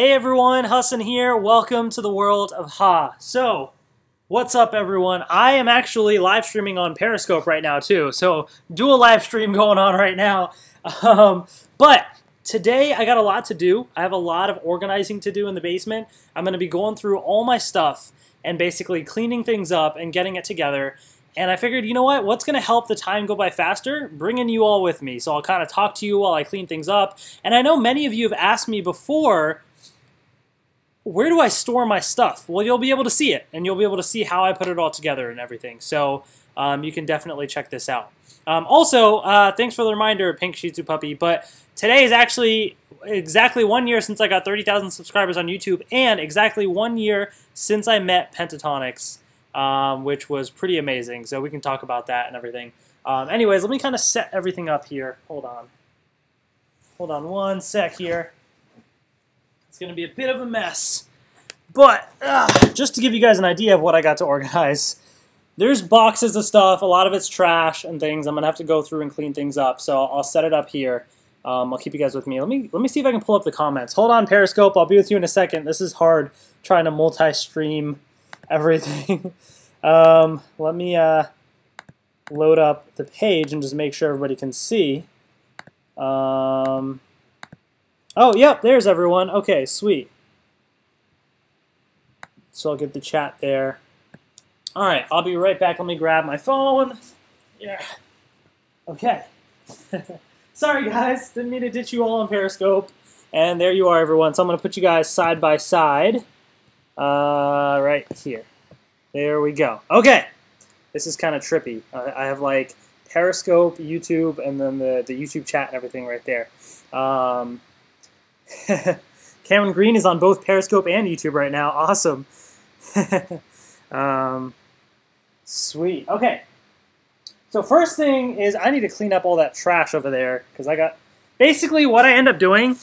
Hey everyone, Hassan here. Welcome to the world of Ha. So, what's up everyone? I am actually live streaming on Periscope right now too. So, do a live stream going on right now. Um, but today I got a lot to do. I have a lot of organizing to do in the basement. I'm going to be going through all my stuff and basically cleaning things up and getting it together. And I figured, you know what? What's going to help the time go by faster? Bringing you all with me. So I'll kind of talk to you while I clean things up. And I know many of you have asked me before where do I store my stuff? Well, you'll be able to see it, and you'll be able to see how I put it all together and everything. So um, you can definitely check this out. Um, also, uh, thanks for the reminder, Pink Shih Tzu Puppy, but today is actually exactly one year since I got 30,000 subscribers on YouTube, and exactly one year since I met Pentatonix, um, which was pretty amazing. So we can talk about that and everything. Um, anyways, let me kind of set everything up here. Hold on. Hold on one sec here. Going to be a bit of a mess. But uh, just to give you guys an idea of what I got to organize, there's boxes of stuff. A lot of it's trash and things. I'm going to have to go through and clean things up. So I'll set it up here. Um, I'll keep you guys with me. Let me let me see if I can pull up the comments. Hold on, Periscope. I'll be with you in a second. This is hard trying to multi-stream everything. um, let me uh, load up the page and just make sure everybody can see. Um, Oh, yep, there's everyone. Okay, sweet. So I'll get the chat there. All right, I'll be right back. Let me grab my phone. Yeah. Okay. Sorry, guys. Didn't mean to ditch you all on Periscope. And there you are, everyone. So I'm going to put you guys side by side. Uh, right here. There we go. Okay. This is kind of trippy. I have, like, Periscope, YouTube, and then the, the YouTube chat and everything right there. Um, Cameron Green is on both Periscope and YouTube right now. Awesome. um, sweet. Okay. So first thing is I need to clean up all that trash over there because I got basically what I end up doing,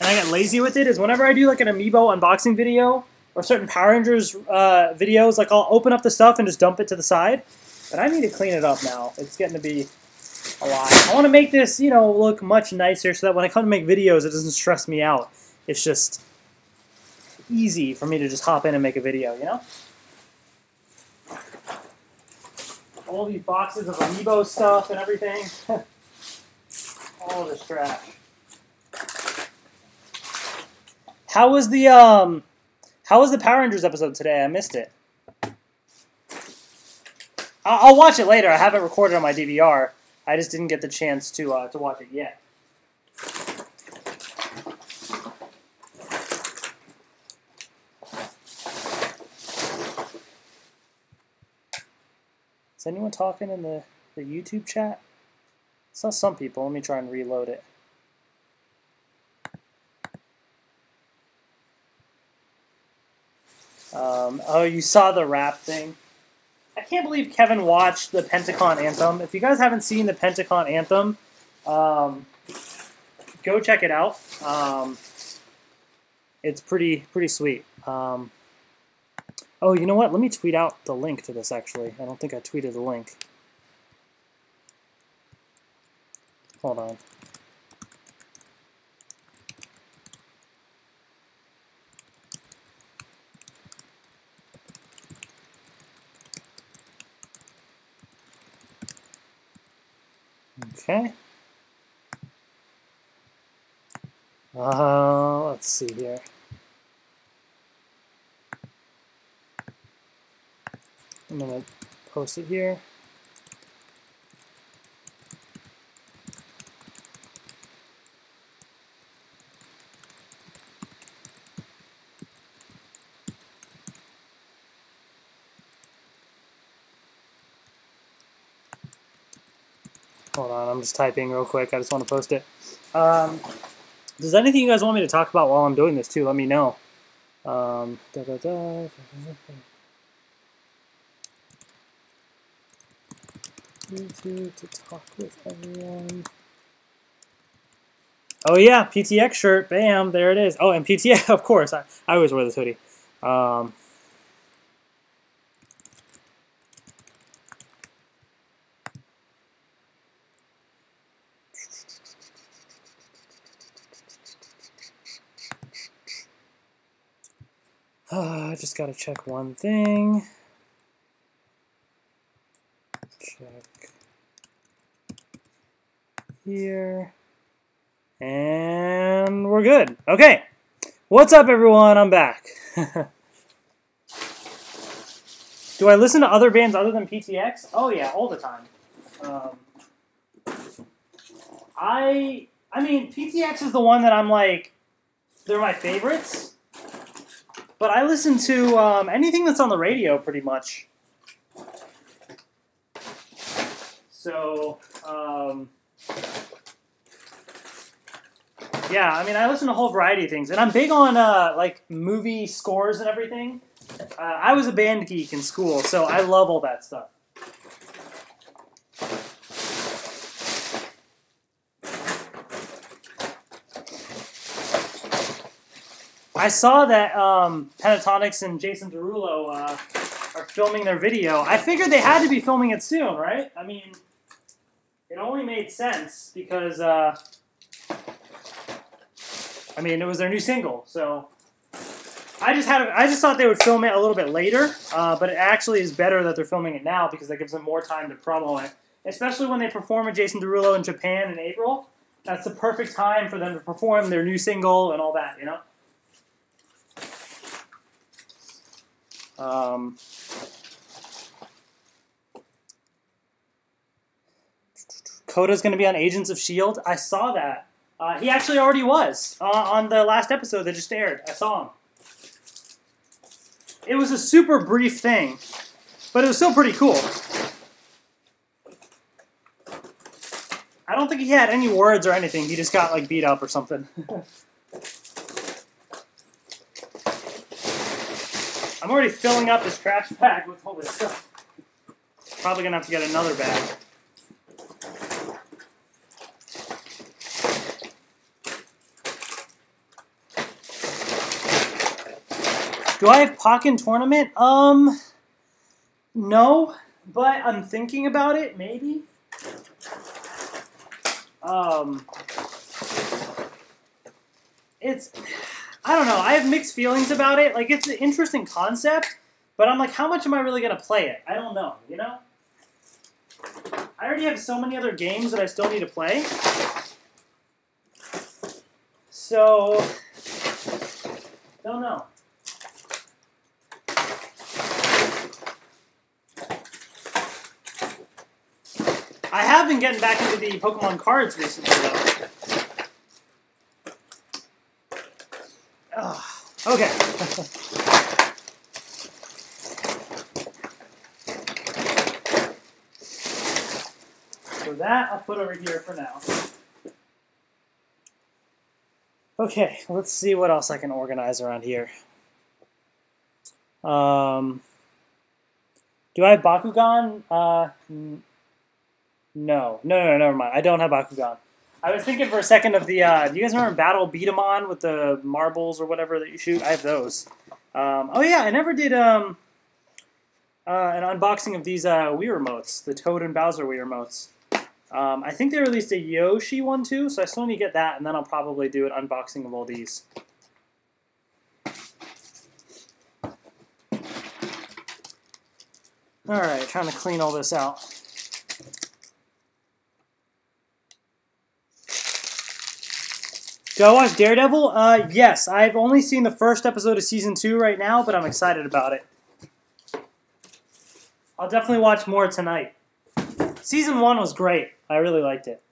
and I get lazy with it, is whenever I do like an Amiibo unboxing video or certain Power Rangers uh, videos, like I'll open up the stuff and just dump it to the side. But I need to clean it up now. It's getting to be a lot. I want to make this, you know, look much nicer so that when I come to make videos, it doesn't stress me out. It's just easy for me to just hop in and make a video, you know? All these boxes of Amiibo stuff and everything. All this trash. How was the um how was the Power Rangers episode today? I missed it. I'll watch it later. I have it recorded on my DVR. I just didn't get the chance to uh, to watch it yet. Is anyone talking in the, the YouTube chat? I saw some people. Let me try and reload it. Um, oh, you saw the rap thing? Can't believe Kevin watched the Pentacon Anthem. If you guys haven't seen the Pentacon Anthem, um, go check it out. Um, it's pretty pretty sweet. Um, oh, you know what? Let me tweet out the link to this, actually. I don't think I tweeted the link. Hold on. Okay. Uh, let's see here. I'm going to post it here. Hold on, I'm just typing real quick. I just want to post it. Um, does anything you guys want me to talk about while I'm doing this too? Let me know. Um, da, da, da, to talk with everyone. Oh yeah, PTX shirt. Bam, there it is. Oh, and PTX, of course. I, I always wear this hoodie. Um, Just gotta check one thing. Check here. And we're good. Okay. What's up, everyone? I'm back. Do I listen to other bands other than PTX? Oh, yeah, all the time. Um, I, I mean, PTX is the one that I'm like, they're my favorites. But I listen to um, anything that's on the radio pretty much. So, um, yeah, I mean, I listen to a whole variety of things, and I'm big on uh, like movie scores and everything. Uh, I was a band geek in school, so I love all that stuff. I saw that um, Pentatonix and Jason Derulo uh, are filming their video. I figured they had to be filming it soon, right? I mean, it only made sense because, uh, I mean, it was their new single. So I just had, I just thought they would film it a little bit later, uh, but it actually is better that they're filming it now because that gives them more time to promo it. Especially when they perform with Jason Derulo in Japan in April. That's the perfect time for them to perform their new single and all that, you know. Um, Kota's going to be on Agents of S.H.I.E.L.D. I saw that. Uh, he actually already was uh, on the last episode that just aired. I saw him. It was a super brief thing, but it was still pretty cool. I don't think he had any words or anything. He just got like beat up or something. I'm already filling up this trash bag with all this stuff. Probably gonna have to get another bag. Do I have Pokken tournament? Um, no, but I'm thinking about it. Maybe. Um, it's I don't know. I have mixed feelings about it. Like, it's an interesting concept, but I'm like, how much am I really going to play it? I don't know, you know? I already have so many other games that I still need to play. So, don't know. I have been getting back into the Pokemon cards recently, though. Okay. so that I'll put over here for now. Okay, let's see what else I can organize around here. Um, do I have Bakugan? Uh, no. No, no, never mind. I don't have Bakugan. I was thinking for a second of the. Uh, do you guys remember Battle B-Daman with the marbles or whatever that you shoot? I have those. Um, oh yeah, I never did um, uh, an unboxing of these uh, Wii remotes, the Toad and Bowser Wii remotes. Um, I think they released a Yoshi one too, so I still need to get that, and then I'll probably do an unboxing of all these. All right, trying to clean all this out. Do I watch Daredevil? Uh, yes. I've only seen the first episode of season two right now, but I'm excited about it. I'll definitely watch more tonight. Season one was great. I really liked it.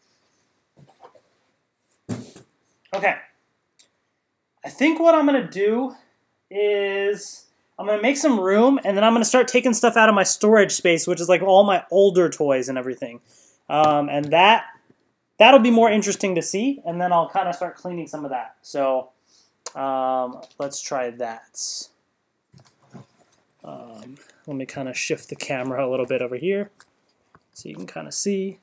Okay. I think what I'm going to do is I'm going to make some room, and then I'm going to start taking stuff out of my storage space, which is like all my older toys and everything. Um, and that that'll be more interesting to see, and then I'll kind of start cleaning some of that. So um, let's try that. Um, let me kind of shift the camera a little bit over here so you can kind of see.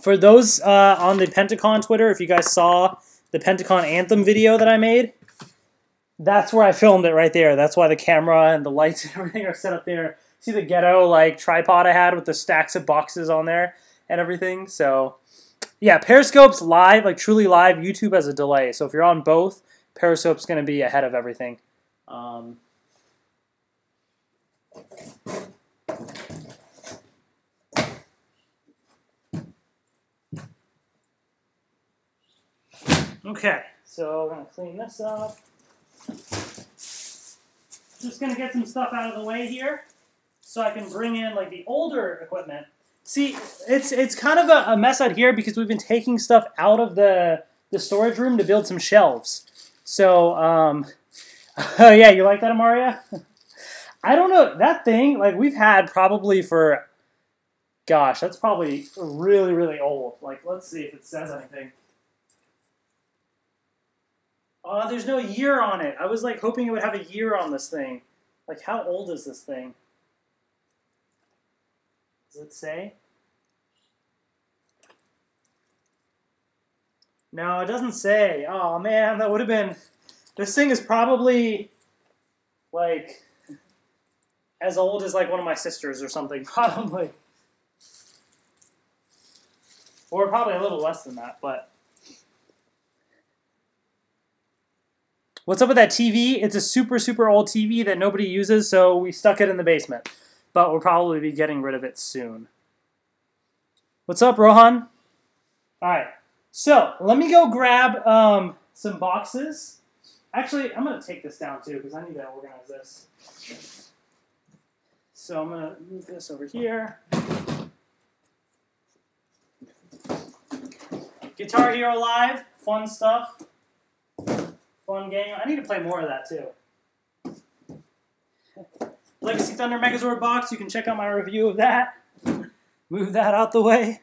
For those uh, on the Pentacon Twitter, if you guys saw the Pentacon Anthem video that I made, that's where I filmed it right there. That's why the camera and the lights and everything are set up there. See the ghetto like tripod I had with the stacks of boxes on there? And everything. So yeah, Periscope's live, like truly live. YouTube has a delay. So if you're on both, Periscope's going to be ahead of everything. Um, okay, so we're going to clean this up. Just going to get some stuff out of the way here so I can bring in like the older equipment. See, it's it's kind of a, a mess out here because we've been taking stuff out of the, the storage room to build some shelves. So, um, oh yeah, you like that, Amaria? I don't know, that thing, like we've had probably for, gosh, that's probably really, really old. Like, let's see if it says anything. Oh, there's no year on it. I was like hoping it would have a year on this thing. Like, how old is this thing? It say? No, it doesn't say. Oh man, that would have been. This thing is probably like as old as like one of my sisters or something, probably. Or probably a little less than that, but. What's up with that TV? It's a super, super old TV that nobody uses, so we stuck it in the basement. But we'll probably be getting rid of it soon. What's up, Rohan? All right, so let me go grab um, some boxes. Actually, I'm going to take this down too because I need to organize this. So I'm going to move this over here. Guitar Hero Live, fun stuff. Fun game. I need to play more of that too. Legacy Thunder Megazord box, you can check out my review of that. Move that out the way.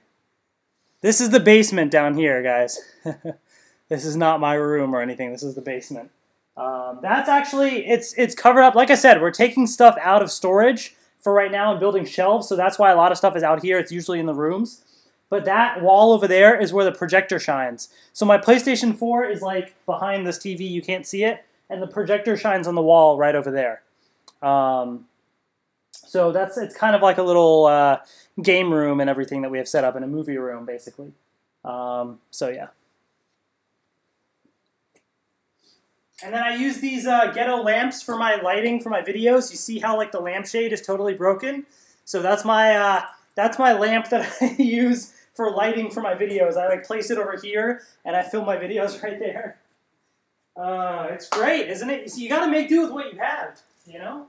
This is the basement down here, guys. this is not my room or anything. This is the basement. Um, that's actually, it's, it's covered up. Like I said, we're taking stuff out of storage for right now and building shelves, so that's why a lot of stuff is out here. It's usually in the rooms. But that wall over there is where the projector shines. So my PlayStation 4 is like behind this TV, you can't see it, and the projector shines on the wall right over there. Um, so that's it's kind of like a little uh, game room and everything that we have set up in a movie room, basically. Um, so yeah. And then I use these uh, ghetto lamps for my lighting for my videos. You see how like the lampshade is totally broken? So that's my uh, that's my lamp that I use for lighting for my videos. I like place it over here and I film my videos right there. Uh, it's great, isn't it? So you got to make do with what you have, you know.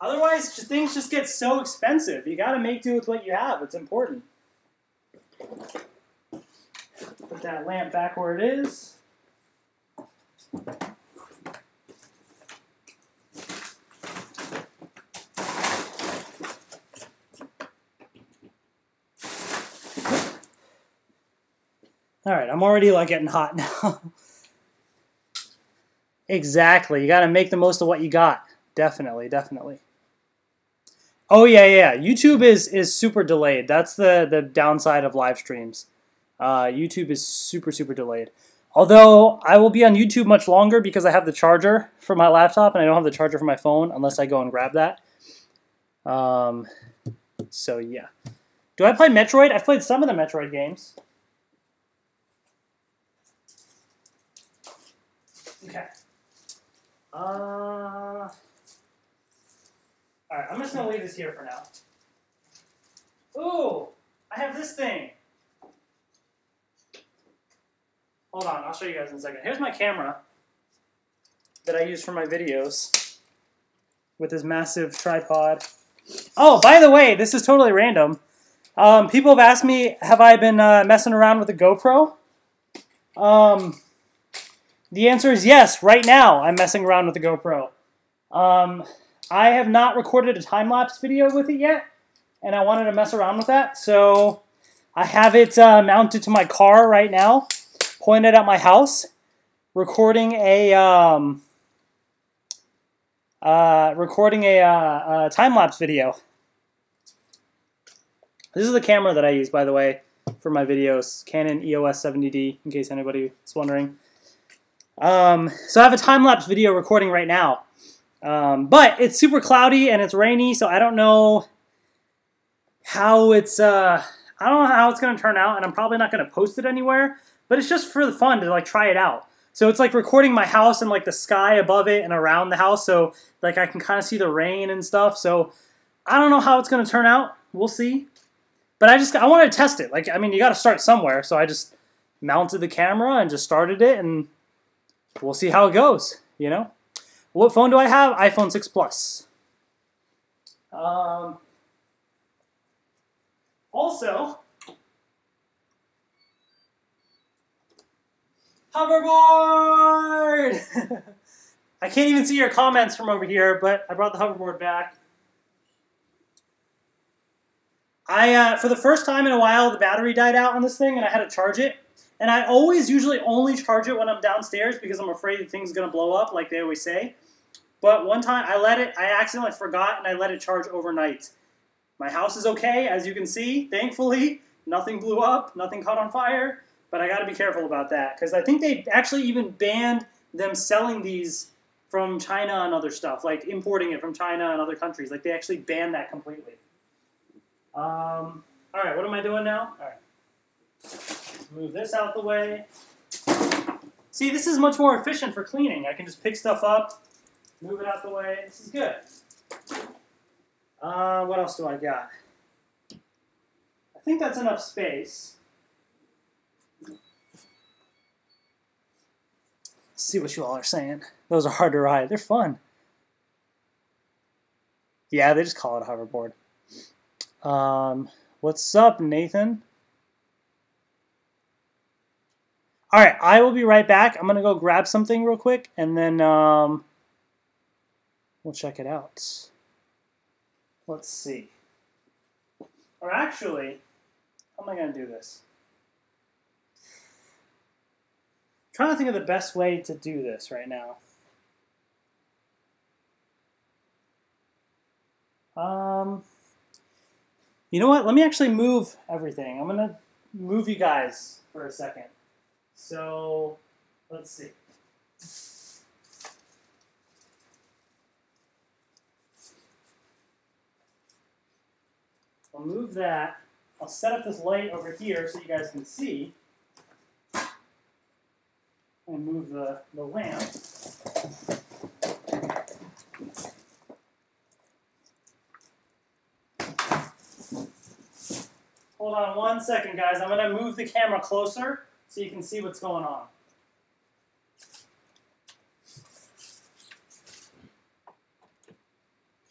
Otherwise, things just get so expensive. You got to make do with what you have. It's important. Put that lamp back where it is. All right, I'm already like getting hot now. exactly. You got to make the most of what you got. Definitely, definitely. Oh yeah, yeah. YouTube is is super delayed. That's the the downside of live streams. Uh, YouTube is super super delayed. Although I will be on YouTube much longer because I have the charger for my laptop and I don't have the charger for my phone unless I go and grab that. Um, so yeah. Do I play Metroid? I've played some of the Metroid games. Okay. Uh, all right, I'm just going to leave this here for now. Ooh, I have this thing. Hold on, I'll show you guys in a second. Here's my camera that I use for my videos with this massive tripod. Oh, by the way, this is totally random. Um, people have asked me, have I been uh, messing around with a GoPro? Um, the answer is yes. Right now, I'm messing around with the GoPro. Um, I have not recorded a time-lapse video with it yet, and I wanted to mess around with that, so I have it uh, mounted to my car right now, pointed at my house, recording a um, uh, recording a, uh, a time-lapse video. This is the camera that I use, by the way, for my videos, Canon EOS 70D, in case anybody is wondering. Um, so I have a time-lapse video recording right now. Um, but it's super cloudy and it's rainy, so I don't know how it's, uh, I don't know how it's going to turn out, and I'm probably not going to post it anywhere. but it's just for the fun to like try it out. So it's like recording my house and like the sky above it and around the house, so like I can kind of see the rain and stuff. So I don't know how it's gonna turn out. We'll see. But I just I wanted to test it. Like I mean, you got to start somewhere. So I just mounted the camera and just started it, and we'll see how it goes. You know, what phone do I have? iPhone 6 Plus. Um, also, hoverboard. I can't even see your comments from over here, but I brought the hoverboard back. I uh, for the first time in a while, the battery died out on this thing, and I had to charge it. And I always usually only charge it when I'm downstairs because I'm afraid the thing's gonna blow up, like they always say. But one time I let it, I accidentally forgot, and I let it charge overnight. My house is okay, as you can see. Thankfully, nothing blew up, nothing caught on fire. But I got to be careful about that because I think they actually even banned them selling these from China and other stuff, like importing it from China and other countries. Like they actually banned that completely. Um, all right, what am I doing now? All right. Move this out the way. See, this is much more efficient for cleaning. I can just pick stuff up, move it out the way. This is good. Uh, what else do I got? I think that's enough space. Let's see what you all are saying. Those are hard to ride. They're fun. Yeah, they just call it a hoverboard. Um, what's up, Nathan? All right, I will be right back. I'm going to go grab something real quick, and then um, we'll check it out. Let's see. Or actually, how am I going to do this? I'm trying to think of the best way to do this right now. Um... You know what? Let me actually move everything. I'm going to move you guys for a second. So, let's see. I'll move that. I'll set up this light over here so you guys can see. And move the, the lamp. Hold on one second, guys. I'm going to move the camera closer so you can see what's going on.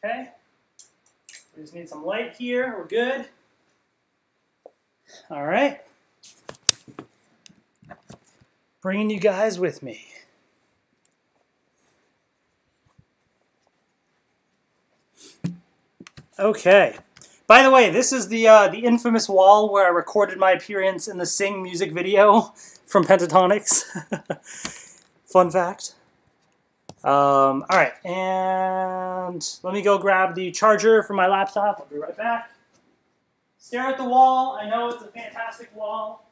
Okay. We just need some light here. We're good. All right. Bringing you guys with me. Okay. By the way, this is the uh, the infamous wall where I recorded my appearance in the Sing music video from Pentatonix. Fun fact. Um, all right, and let me go grab the charger for my laptop. I'll be right back. Stare at the wall. I know it's a fantastic wall.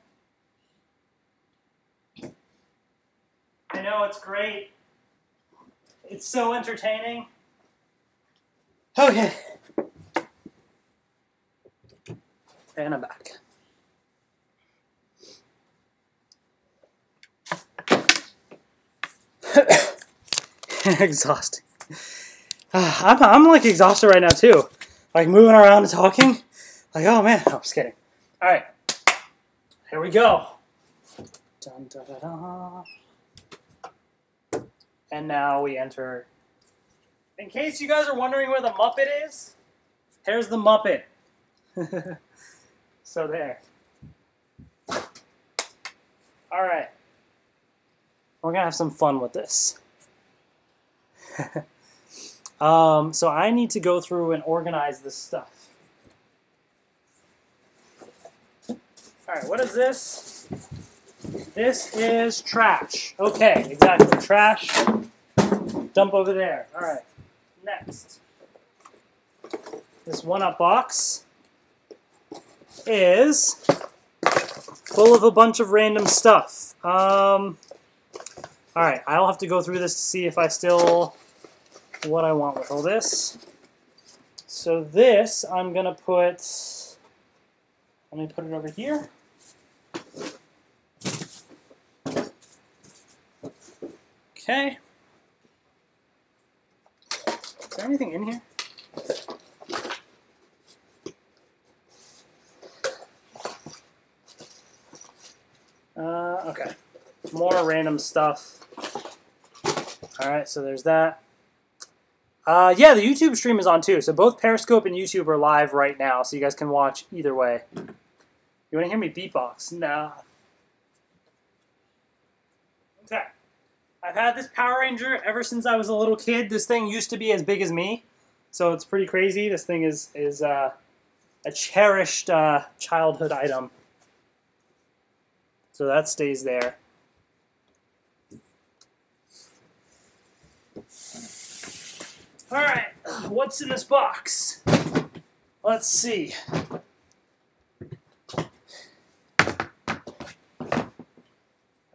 I know it's great. It's so entertaining. Okay. And I'm back. Exhausting. I'm, I'm like exhausted right now too. Like moving around and talking. Like, oh man. No, I'm just kidding. All right. Here we go. Dun. And now we enter. In case you guys are wondering where the Muppet is, here's the Muppet. So there. All right. We're to have some fun with this. um, so I need to go through and organize this stuff. All right, what is this? This is trash. Okay, exactly. Trash. Dump over there. All right. Next. This one-up box is full of a bunch of random stuff. Um, all right, I'll have to go through this to see if I still what I want with all this. So this, I'm gonna put. Let me put it over here. Okay. Is there anything in here? Uh, okay. More random stuff. Alright, so there's that. Uh, yeah, the YouTube stream is on too. So both Periscope and YouTube are live right now, so you guys can watch either way. You want to hear me beatbox? Nah. Okay. I've had this Power Ranger ever since I was a little kid. This thing used to be as big as me, so it's pretty crazy. This thing is is uh, a cherished uh, childhood item. So that stays there. All right, what's in this box? Let's see.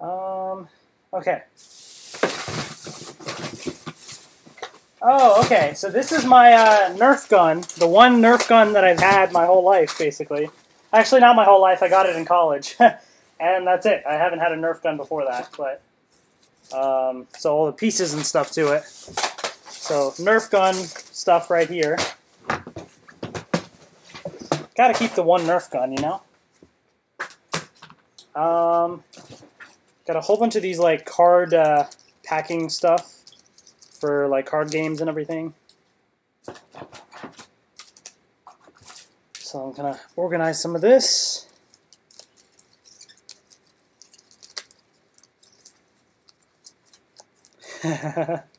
Um, okay. Oh, okay. So this is my uh, Nerf gun, the one Nerf gun that I've had my whole life, basically. Actually, not my whole life. I got it in college, and that's it. I haven't had a Nerf gun before that, but um, so all the pieces and stuff to it. So Nerf gun stuff right here. Got to keep the one Nerf gun, you know. Um, got a whole bunch of these like card uh, packing stuff for like card games and everything. So I'm gonna organize some of this.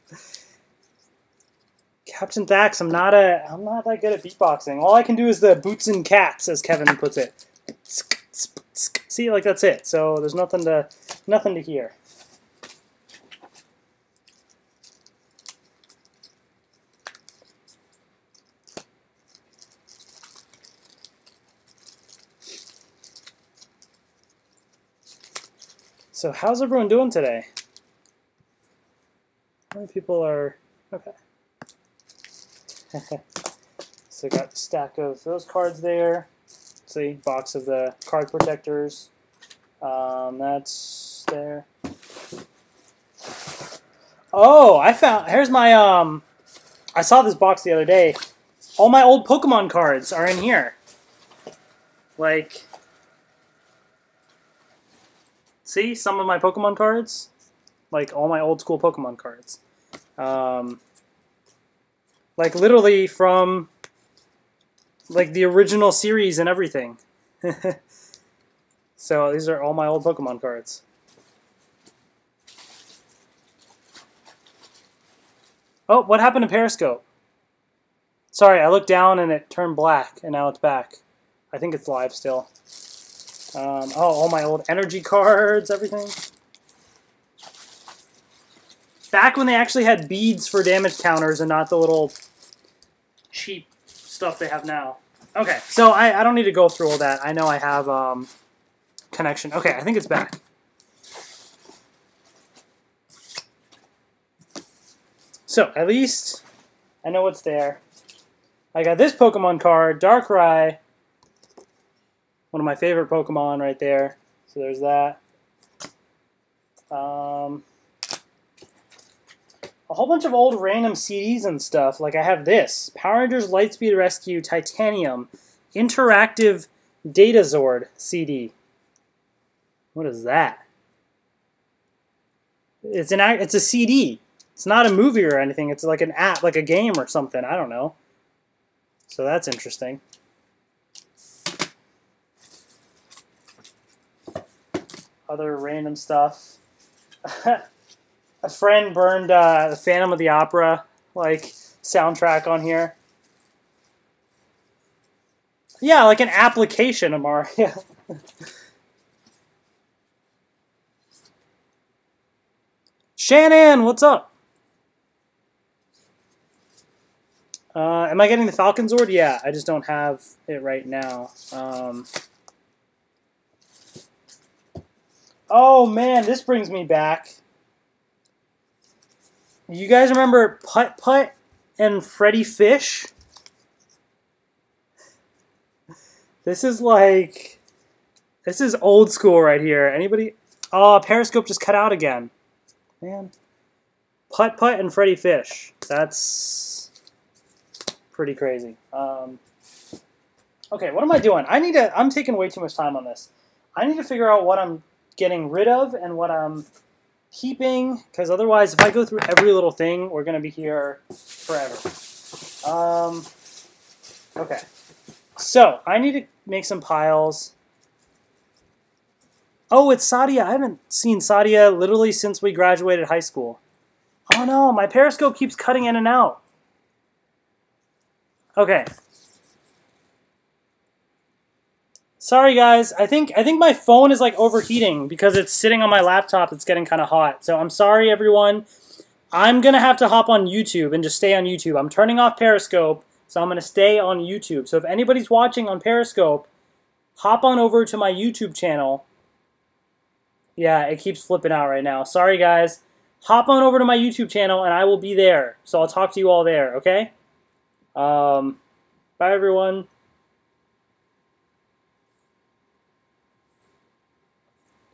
Captain Thax, I'm not a I'm not that good at beatboxing. All I can do is the boots and cats, as Kevin puts it. See, like that's it. So there's nothing to nothing to hear. So how's everyone doing today? How many people are okay? so got a stack of those cards there. See, box of the card protectors. Um, that's there. Oh, I found. Here's my um. I saw this box the other day. All my old Pokemon cards are in here. Like See some of my Pokemon cards? Like all my old school Pokemon cards. Um, like literally from like the original series and everything. so these are all my old Pokemon cards. Oh, what happened to Periscope? Sorry, I looked down and it turned black, and now it's back. I think it's live still. Um, oh, all my old energy cards, everything. Back when they actually had beads for damage counters and not the little stuff they have now. Okay, so I, I don't need to go through all that. I know I have um, connection. Okay, I think it's back. So, at least I know what's there. I got this Pokemon card, Darkrai, one of my favorite Pokemon right there. So there's that. Um, a whole bunch of old random CDs and stuff. Like I have this Power Rangers Lightspeed Rescue Titanium Interactive Data Zord CD. What is that? It's an it's a CD. It's not a movie or anything. It's like an app, like a game or something. I don't know. So that's interesting. other random stuff. a friend burned uh, the Phantom of the Opera like soundtrack on here. Yeah, like an application of Mario. Shannon, what's up? Uh, am I getting the Falcon Zord? Yeah, I just don't have it right now. Um, Oh man, this brings me back. You guys remember Putt Putt and Freddy Fish? This is like this is old school right here. Anybody? Oh, Periscope just cut out again. Man. Putt Putt and Freddy Fish. That's pretty crazy. Um, okay, what am I doing? I need to. I'm taking way too much time on this. I need to figure out what I'm getting rid of and what I'm keeping, because otherwise, if I go through every little thing, we're gonna be here forever. Um, okay, so I need to make some piles. Oh, it's Sadia. I haven't seen Sadia literally since we graduated high school. Oh no, my periscope keeps cutting in and out. Okay. Sorry guys, I think I think my phone is like overheating because it's sitting on my laptop. It's getting kind of hot. So I'm sorry everyone. I'm going to have to hop on YouTube and just stay on YouTube. I'm turning off Periscope, so I'm going to stay on YouTube. So if anybody's watching on Periscope, hop on over to my YouTube channel. Yeah, it keeps flipping out right now. Sorry guys hop on over to my YouTube channel and I will be there. So I'll talk to you all there, okay? Um, bye, everyone.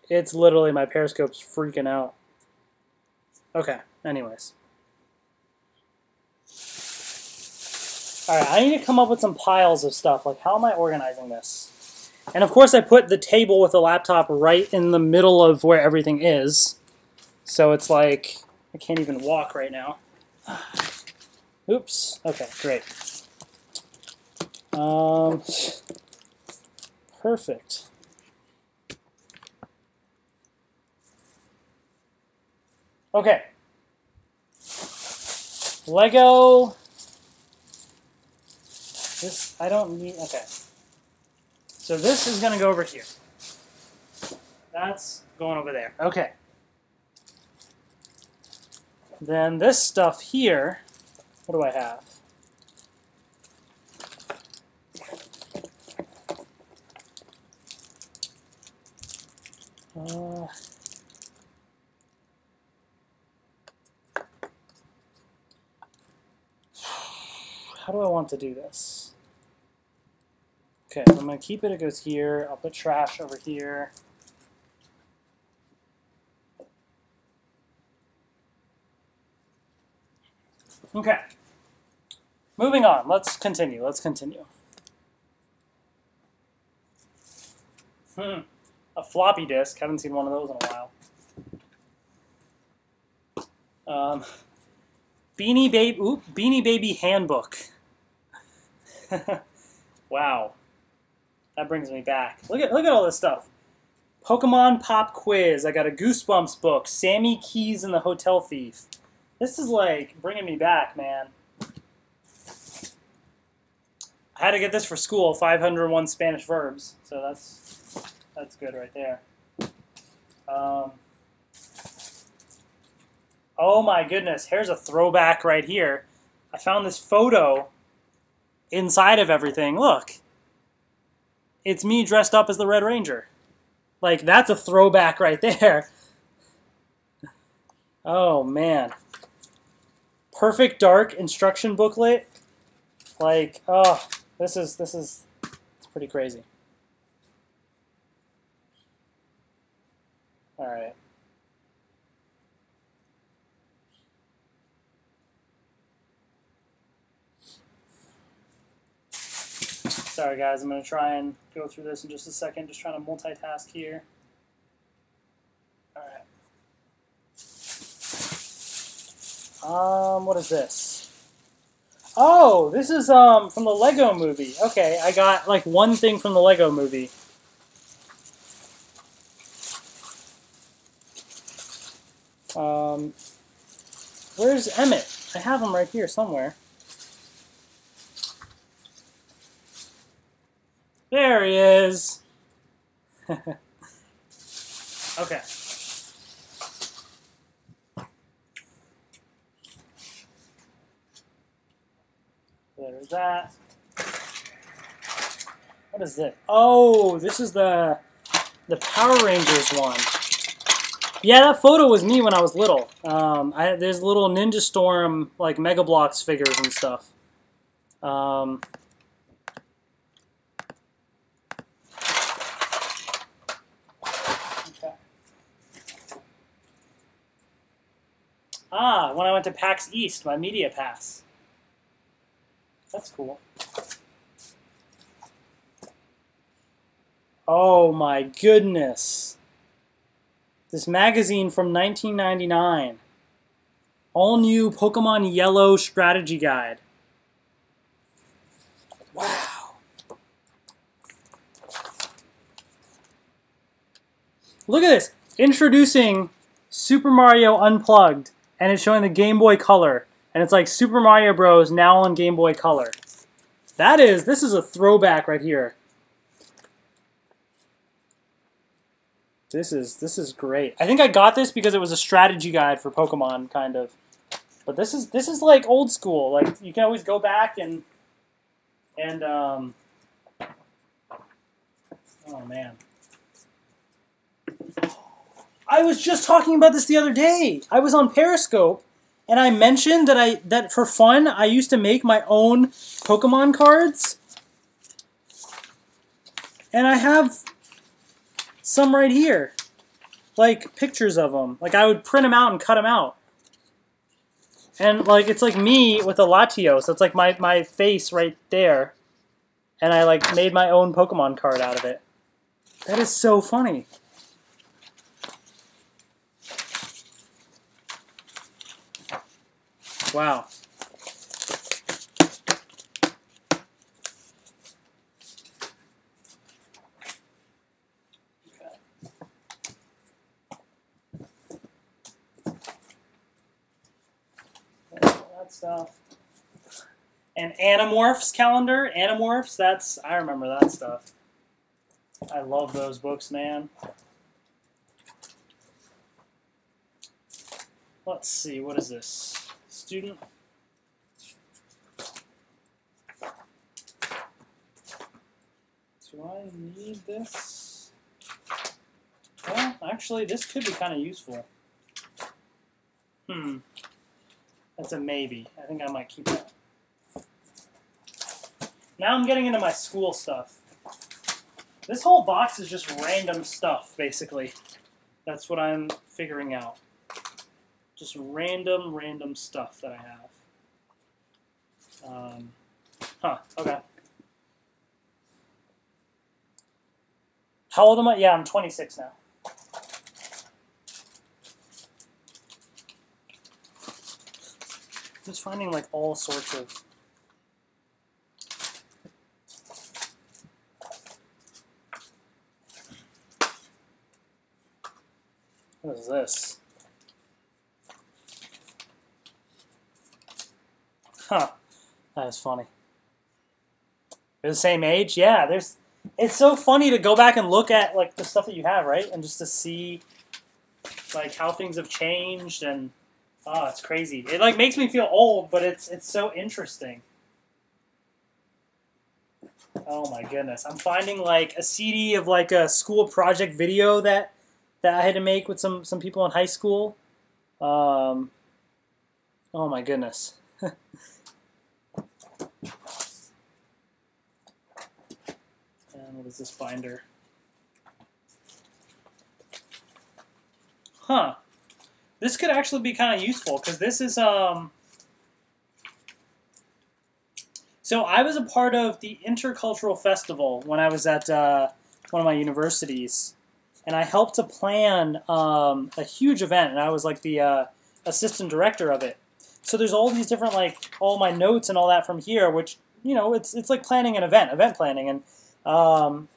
It's literally my Periscope's freaking out. Okay, anyways. Alright, I need to come up with some piles of stuff. Like, how am I organizing this? And of course, I put the table with the laptop right in the middle of where everything is. So it's like, I can't even walk right now. Oops. Okay, great. Um, perfect. Okay. Lego. This, I don't need, okay. So this is going to go over here. That's going over there. Okay. Then this stuff here, what do I have? Uh, how do I want to do this? Okay, so I'm going to keep it, it goes here. I'll put trash over here. Okay. Moving on. Let's continue. Let's continue. Hmm. A floppy disk. Haven't seen one of those in a while. Um, Beanie Baby. Oop, Beanie Baby Handbook. wow. That brings me back. Look at look at all this stuff. Pokemon Pop Quiz. I got a Goosebumps book. Sammy Keyes and the Hotel Thief. This is like bringing me back, man. I had to get this for school, 501 Spanish verbs. So that's that's good right there. Um, oh my goodness, here's a throwback right here. I found this photo inside of everything. Look. It's me dressed up as the Red Ranger. Like, that's a throwback right there. Oh, man perfect dark instruction booklet. Like, oh, this is this is it's pretty crazy. All right. Sorry guys, I'm going to try and go through this in just a second, just trying to multitask here. Um, what is this? Oh, this is um from the Lego movie. Okay, I got like one thing from the Lego movie. Um, where's Emmett? I have him right here somewhere. There he is. okay. There's that. What is this? Oh, this is the the Power Rangers one. Yeah, that photo was me when I was little. Um, I, there's little Ninja Storm like Mega Bloks figures and stuff. Um, Ah, when I went to PAX East, my media pass. That's cool. Oh my goodness. This magazine from 1999. All new Pokemon Yellow strategy guide. Wow. Look at this. Introducing Super Mario Unplugged. And it's showing the Game Boy Color. And it's like Super Mario Bros. now on Game Boy Color. That is, this is a throwback right here. This is this is great. I think I got this because it was a strategy guide for Pokemon, kind of. But this is this is like old school. Like you can always go back and and um. Oh man. I was just talking about this the other day. I was on Periscope and I mentioned that I that for fun I used to make my own Pokemon cards. And I have some right here. Like pictures of them. Like I would print them out and cut them out. And like it's like me with a Latios. It's like my my face right there. And I like made my own Pokemon card out of it. That is so funny. Wow. That stuff. And Animorphs calendar. Animorphs, that's, I remember that stuff. I love those books, man. Let's see, what is this? Student. Do I need this? Well, actually, this could be kind of useful. Hmm. That's a maybe. I think I might keep that. Now I'm getting into my school stuff. This whole box is just random stuff, basically. That's what I'm figuring out. Just random, random stuff that I have. Um, huh, okay. How old am I? Yeah, I'm 26 now. Just finding like all sorts of What is this? Huh. That is funny. They're the same age? Yeah, there's it's so funny to go back and look at like the stuff that you have, right? And just to see like how things have changed and oh, it's crazy. It like makes me feel old, but it's it's so interesting. Oh my goodness. I'm finding like a CD of like a school project video that that I had to make with some some people in high school. Um, oh my goodness. and what is this binder? Huh. This could actually be kind of useful because this is um. So I was a part of the intercultural festival when I was at uh, one of my universities and I helped to plan um, a huge event, and I was like the uh, assistant director of it. So there's all these different like all my notes and all that from here, which you know it's it's like planning an event, event planning, and um,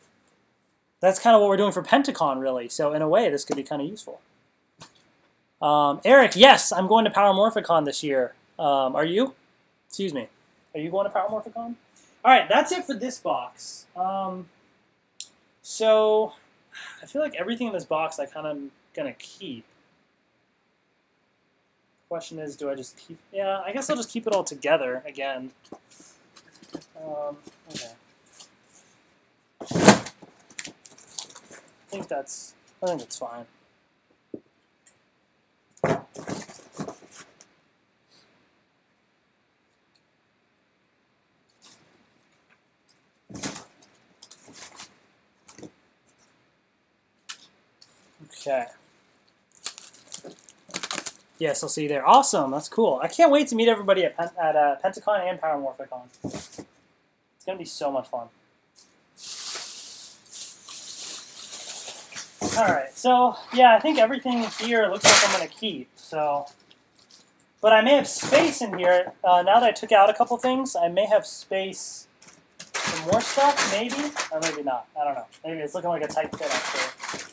that's kind of what we're doing for Pentacon, really. So in a way, this could be kind of useful. Um, Eric, yes, I'm going to Power Morphicon this year. Um, are you? Excuse me. Are you going to Power Morphicon? All right, that's it for this box. Um, so I feel like everything in this box I kind of gonna keep. Question is, do I just keep? Yeah, I guess I'll just keep it all together again. Um, okay. I think that's. I think it's fine. Okay. Yes, I'll see you there. Awesome, that's cool. I can't wait to meet everybody at, Pen- at uh, Pentacon and Power Morphicon. It's gonna be so much fun. All right, so yeah, I think everything here looks like I'm gonna keep. So, but I may have space in here. Uh, now that I took out a couple things, I may have space for more stuff, maybe, or maybe not. I don't know. Maybe it's looking like a tight fit actually.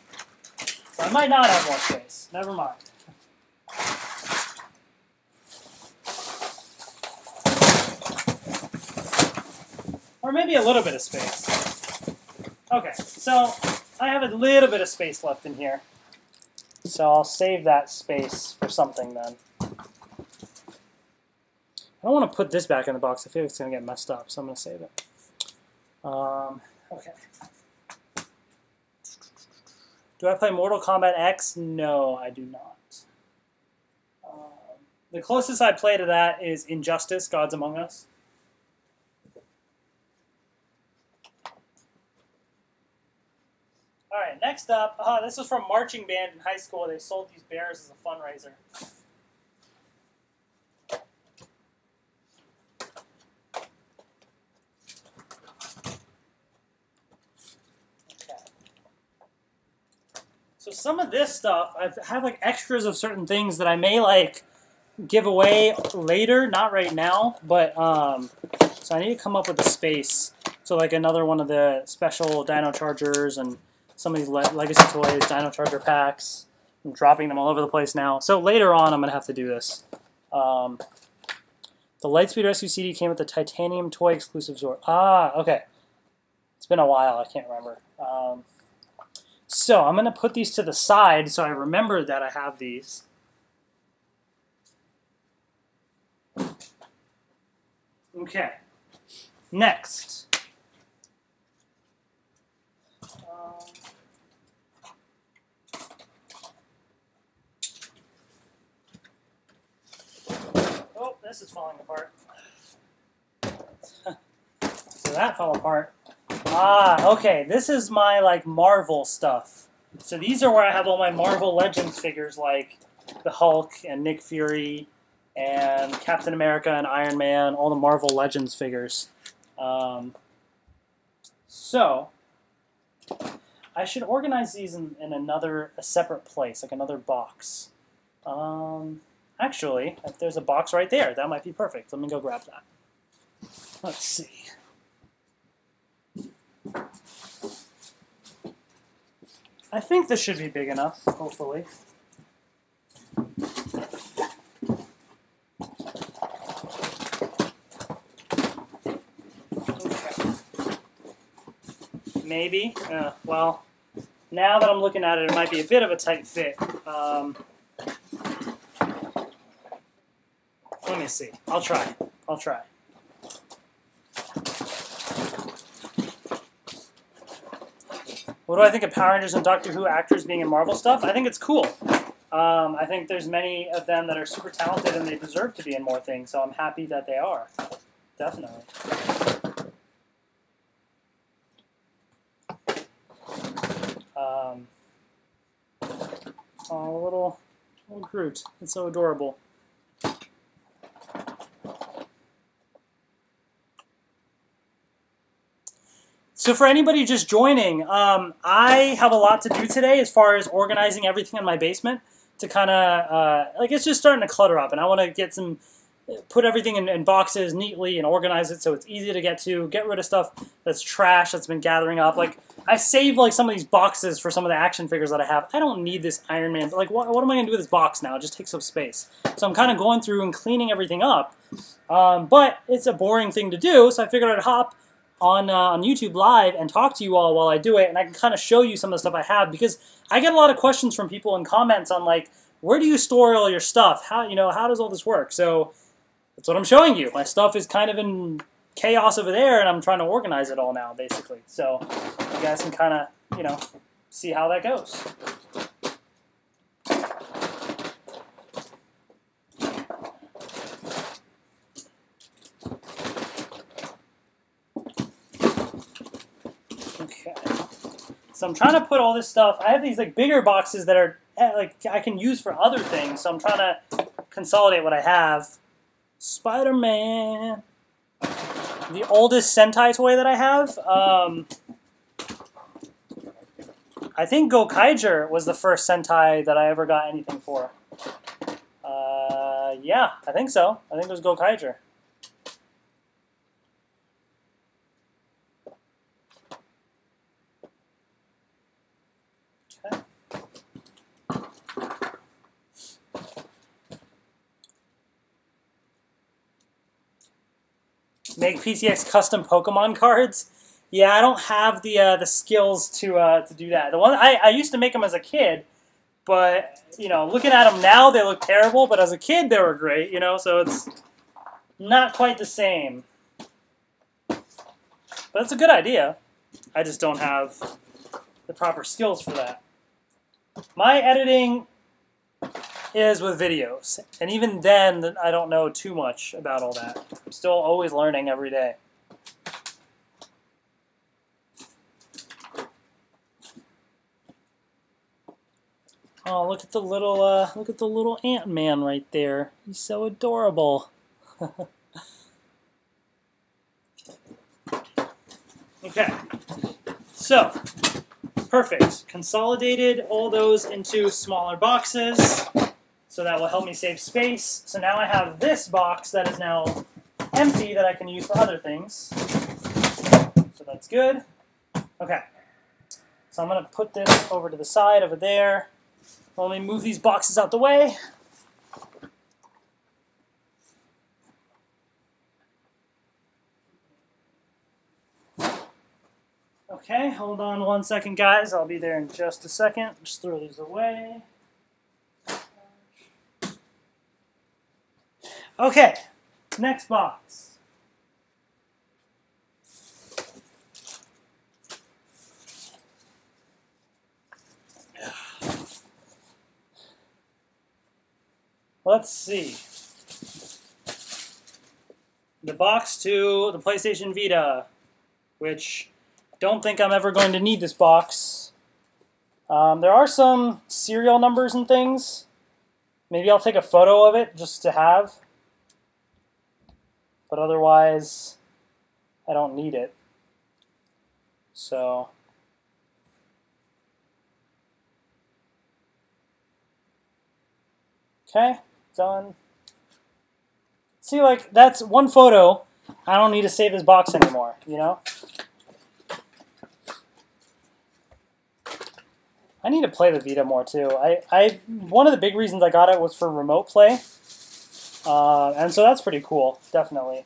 So I might not have more space. Never mind. Or maybe a little bit of space. Okay, so I have a little bit of space left in here. So I'll save that space for something then. I don't want to put this back in the box. I feel like it's going to get messed up, so I'm going to save it. Um, okay. Do I play Mortal Kombat X? No, I do not. Um, the closest I play to that is Injustice, Gods Among Us. All right, next up, uh, this was from marching band in high school. They sold these bears as a fundraiser. So some of this stuff, I have like extras of certain things that I may like give away later, not right now, but um, so I need to come up with a space. So like another one of the special Dino Chargers and some of these le Legacy Toys, Dino Charger packs. I'm dropping them all over the place now. So later on, I'm going to have to do this. Um, the Lightspeed Rescue CD came with the Titanium Toy exclusive Zord. Ah, okay. It's been a while. I can't remember. Um, so I'm going to put these to the side so I remember that I have these. Okay. Next. Um, oh, this is falling apart. so that fell apart. Ah, okay. This is my like Marvel stuff. So these are where I have all my Marvel Legends figures, like the Hulk and Nick Fury and Captain America and Iron Man, all the Marvel Legends figures. Um, so I should organize these in, in another, a separate place, like another box. Um, actually, if there's a box right there, that might be perfect. Let me go grab that. Let's see. I think this should be big enough, hopefully. Maybe. Uh, well, now that I'm looking at it, it might be a bit of a tight fit. Um, me see. I'll try. I'll try. What do I think of Power Rangers and Doctor Who actors being in Marvel stuff? I think it's cool. Um, I think there's many of them that are super talented and they deserve to be in more things, so I'm happy that they are. Definitely. Um, oh, little, little Groot. It's so adorable. So for anybody just joining, um, I have a lot to do today as far as organizing everything in my basement to kind of, uh, like it's just starting to clutter up and I want to get some, put everything in, in, boxes neatly and organize it so it's easy to get to, get rid of stuff that's trash that's been gathering up. Like I saved like some of these boxes for some of the action figures that I have. I don't need this Iron Man, like what, what am I going to do with this box now? It just takes up space. So I'm kind of going through and cleaning everything up. Um, but it's a boring thing to do, so I figured I'd hop on uh, on YouTube Live and talk to you all while I do it, and I can kind of show you some of the stuff I have because I get a lot of questions from people in comments on like, where do you store all your stuff? How you know how does all this work? So that's what I'm showing you. My stuff is kind of in chaos over there, and I'm trying to organize it all now, basically. So you guys can kind of you know see how that goes. So I'm trying to put all this stuff. I have these like bigger boxes that are eh, like I can use for other things. So I'm trying to consolidate what I have. Spider-Man. The oldest Sentai toy that I have. Um, I think Gokaiger was the first Sentai that I ever got anything for. Uh, yeah, I think so. I think it was Gokaiger. Make PCX custom Pokemon cards. Yeah, I don't have the uh, the skills to uh, to do that. The one I, I used to make them as a kid, but you know, looking at them now, they look terrible. But as a kid, they were great. You know, so it's not quite the same. But it's a good idea. I just don't have the proper skills for that. My editing is with videos. And even then, I don't know too much about all that. I'm still always learning every day. Oh, look at the little uh, look at the little Ant Man right there. He's so adorable. okay, so perfect. Consolidated all those into smaller boxes. So that will help me save space. So now I have this box that is now empty that I can use for other things. So that's good. Okay. So I'm going to put this over to the side over there. Let me move these boxes out the way. Okay, hold on one second, guys. I'll be there in just a second. Just throw these away. Okay, next box. Let's see. The box to the PlayStation Vita, which don't think I'm ever going to need this box. Um, there are some serial numbers and things. Maybe I'll take a photo of it just to have. But otherwise, I don't need it. So... Okay, done. See, like, that's one photo. I don't need to save this box anymore, you know? I need to play the Vita more, too. I, I One of the big reasons I got it was for remote play. Uh, and so that's pretty cool, definitely.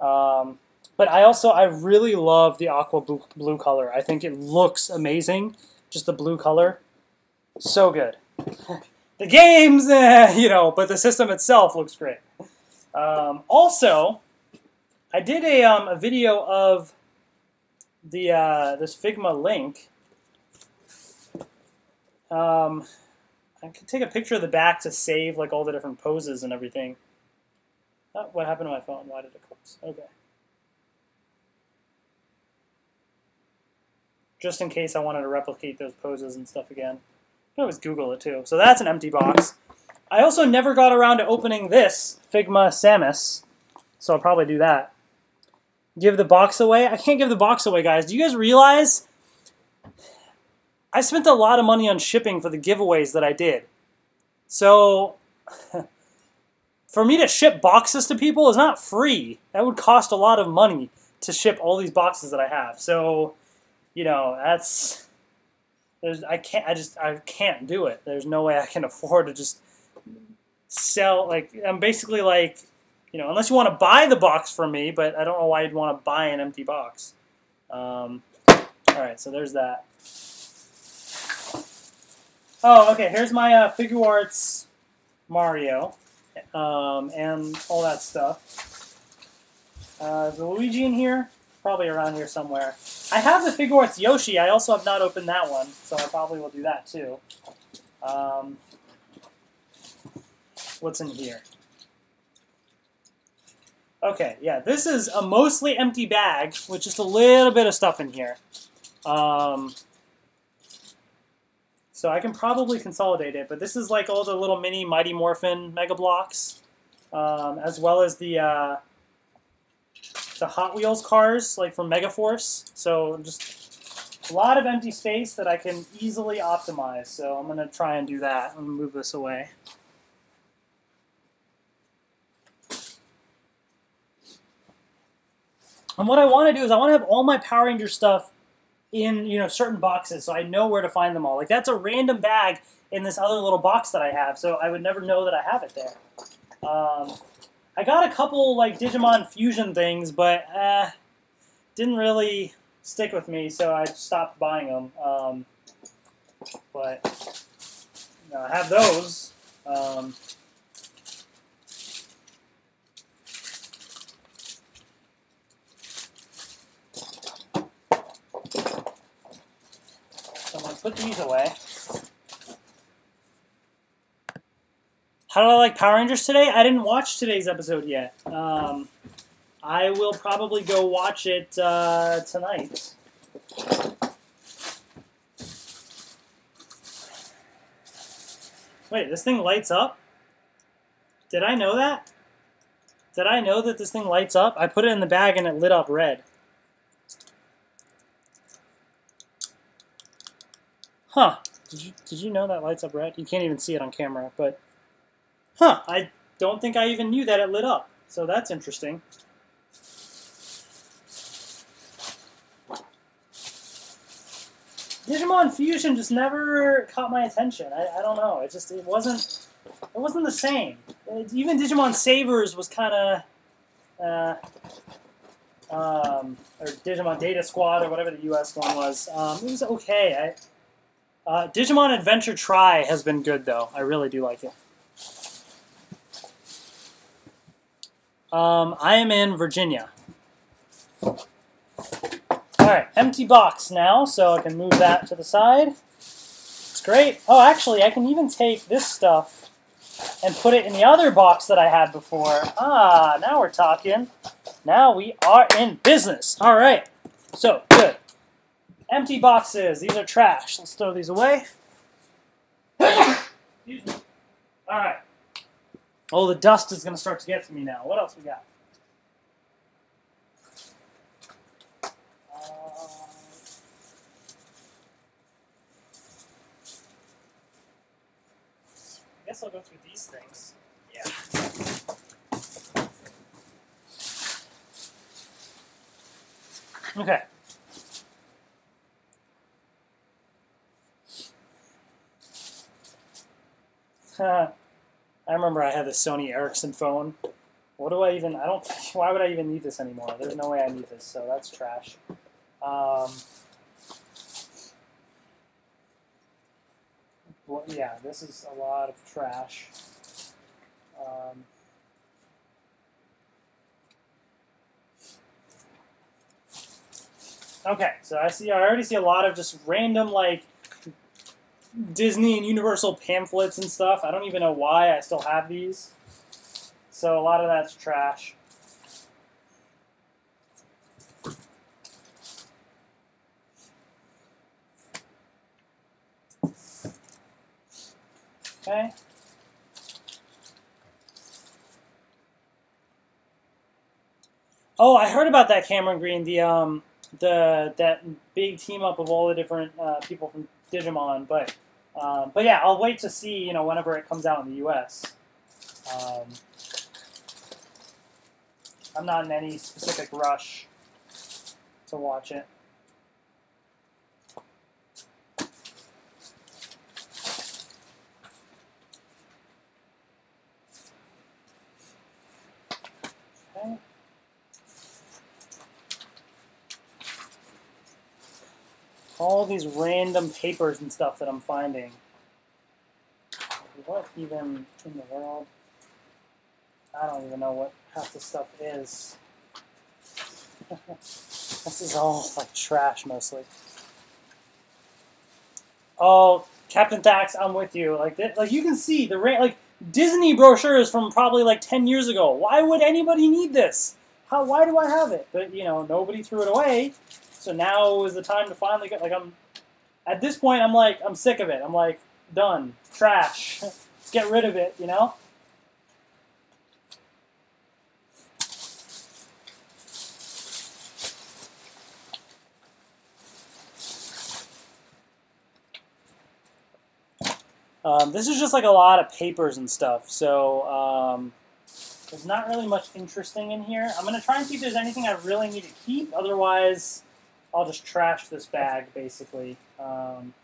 Um, but I also, I really love the aqua blue, blue color. I think it looks amazing, just the blue color. So good. the games, eh, you know, but the system itself looks great. Um, also, I did a, um, a video of the uh, this Figma link. Um, I can take a picture of the back to save like all the different poses and everything. Oh, what happened to my phone? Why did it close? Okay. Just in case I wanted to replicate those poses and stuff again. I always Google it too. So that's an empty box. I also never got around to opening this Figma Samus, so I'll probably do that. Give the box away? I can't give the box away, guys. Do you guys realize I spent a lot of money on shipping for the giveaways that I did. So, for me to ship boxes to people is not free. That would cost a lot of money to ship all these boxes that I have. So, you know, that's there's I can't I just I can't do it. There's no way I can afford to just sell like I'm basically like, you know, unless you want to buy the box from me, but I don't know why you'd want to buy an empty box. Um, all right, so there's that. Oh, okay. Here's my uh, Figuarts Mario um, and all that stuff. Uh, is Luigi in here? Probably around here somewhere. I have the Figuarts Yoshi. I also have not opened that one, so I probably will do that too. Um, what's in here? Okay, yeah, this is a mostly empty bag with just a little bit of stuff in here. Um, So I can probably consolidate it, but this is like all the little mini Mighty Morphin Mega Blocks, um, as well as the uh, the Hot Wheels cars, like from Megaforce. So just a lot of empty space that I can easily optimize. So I'm gonna try and do that. Gonna move this away. And what I want to do is I want to have all my Power Ranger stuff in you know certain boxes, so I know where to find them all. Like that's a random bag in this other little box that I have, so I would never know that I have it there. Um, I got a couple like Digimon Fusion things, but uh, didn't really stick with me, so I stopped buying them. Um, but you know, I have those. Um, so I'm away. How do I like Power Rangers today? I didn't watch today's episode yet. Um, I will probably go watch it uh, tonight. Wait, this thing lights up? Did I know that? Did I know that this thing lights up? I put it in the bag and it lit up red. Huh. Did you, did you know that lights up red? You can't even see it on camera, but... Huh, I don't think I even knew that it lit up. So that's interesting. Digimon Fusion just never caught my attention. I, I don't know. It just it wasn't it wasn't the same. It, even Digimon Savers was kind of uh, um, or Digimon Data Squad or whatever the U.S. one was. Um, it was okay. I, uh, Digimon Adventure tri has been good though. I really do like it. Um, I am in Virginia. Alright, empty box now, so I can move that to the side. It's great. Oh, actually, I can even take this stuff and put it in the other box that I had before. Ah, now we're talking. Now we are in business. Alright, so, good. Empty boxes. These are trash. Let's throw these away. Alright. Oh, the dust is going to start to get to me now. What else we got? Uh, I guess I'll go through these things. Yeah. Okay. I remember I had the Sony Ericsson phone. What do I even? I don't. Why would I even need this anymore? There's no way I need this, so that's trash. Um, well, yeah, this is a lot of trash. Um, okay, so I see. I already see a lot of just random like Disney and Universal pamphlets and stuff. I don't even know why I still have these. So a lot of that's trash. Okay. Oh, I heard about that Cameron Green, the um, the that big team up of all the different uh, people from Digimon, but um, but yeah, I'll wait to see you know whenever it comes out in the U.S. Um, I'm not in any specific rush to watch it. Okay. All these random papers and stuff that I'm finding. What even in the world? I don't even know what half the stuff is. this is all like trash mostly. Oh, Captain Thax, I'm with you. Like, th- like you can see the ra- like Disney brochures from probably like ten years ago. Why would anybody need this? How? Why do I have it? But you know, nobody threw it away. So now is the time to finally get like I'm. At this point, I'm like, I'm sick of it. I'm like, done. Trash. Get rid of it, you know? Um, this is just like a lot of papers and stuff, so um, there's not really much interesting in here. I'm going to try and see if there's anything I really need to keep. Otherwise, I'll just trash this bag, basically. Um,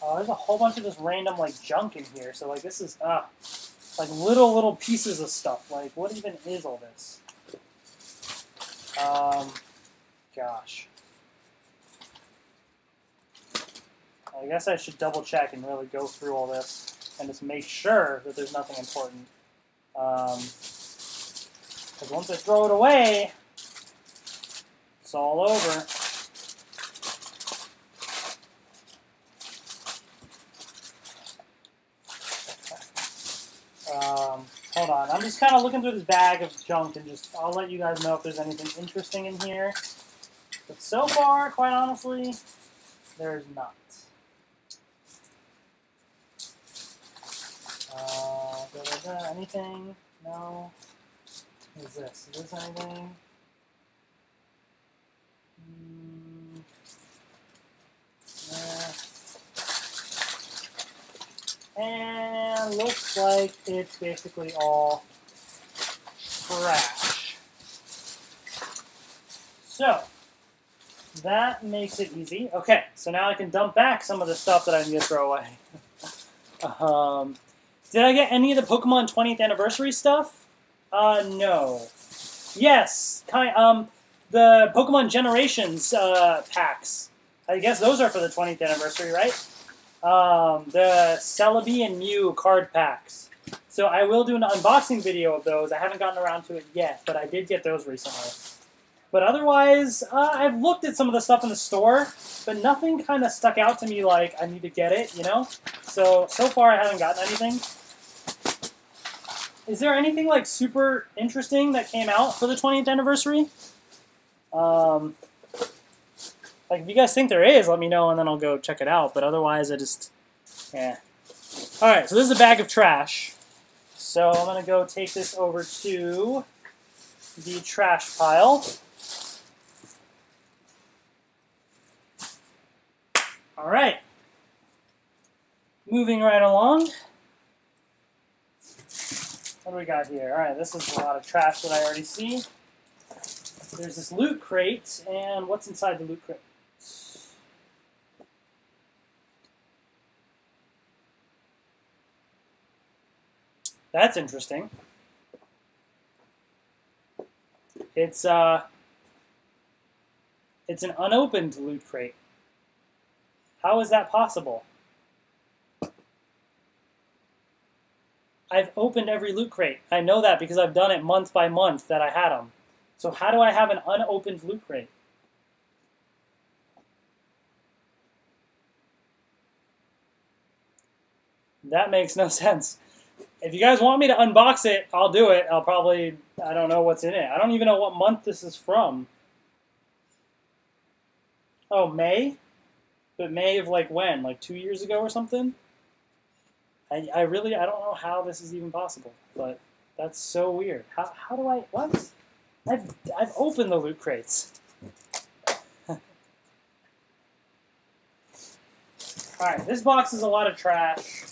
oh, there's a whole bunch of just random like junk in here. So like this is ah, like little little pieces of stuff. Like what even is all this? Um, gosh. I guess I should double check and really go through all this and just make sure that there's nothing important. Because um, once I throw it away, it's all over. Um, hold on. I'm just kind of looking through this bag of junk and just, I'll let you guys know if there's anything interesting in here. But so far, quite honestly, there's not. Uh, da, da, da, anything? No. What is this? Is this anything? Mm, yeah. And looks like it's basically all trash. So, that makes it easy. Okay, so now I can dump back some of the stuff that I need to throw away. um, did I get any of the Pokemon 20th anniversary stuff? Uh, no. Yes, kind um, the Pokemon Generations uh, packs. I guess those are for the 20th anniversary, right? Um, the Celebi and Mew card packs. So I will do an unboxing video of those. I haven't gotten around to it yet, but I did get those recently. But otherwise, uh, I've looked at some of the stuff in the store, but nothing kind of stuck out to me like I need to get it, you know? So, so far I haven't gotten anything. Is there anything like super interesting that came out for the 20th anniversary? Um, like if you guys think there is, let me know and then I'll go check it out. But otherwise, I just, yeah. All right, so this is a bag of trash. So I'm gonna go take this over to the trash pile. All right. Moving right along. What do we got here? All right, this is a lot of trash that I already see. There's this loot crate, and what's inside the loot crate? That's interesting. It's uh it's an unopened loot crate. How is that possible? I've opened every loot crate. I know that because I've done it month by month that I had them. So how do I have an unopened loot crate? That makes no sense. If you guys want me to unbox it, I'll do it. I'll probably, I don't know what's in it. I don't even know what month this is from. Oh, May? But May of like when? Like two years ago or something? I, I really, I don't know how this is even possible, but that's so weird. How, how do I, what? I've, I've opened the loot crates. Alright, this box is a lot of trash,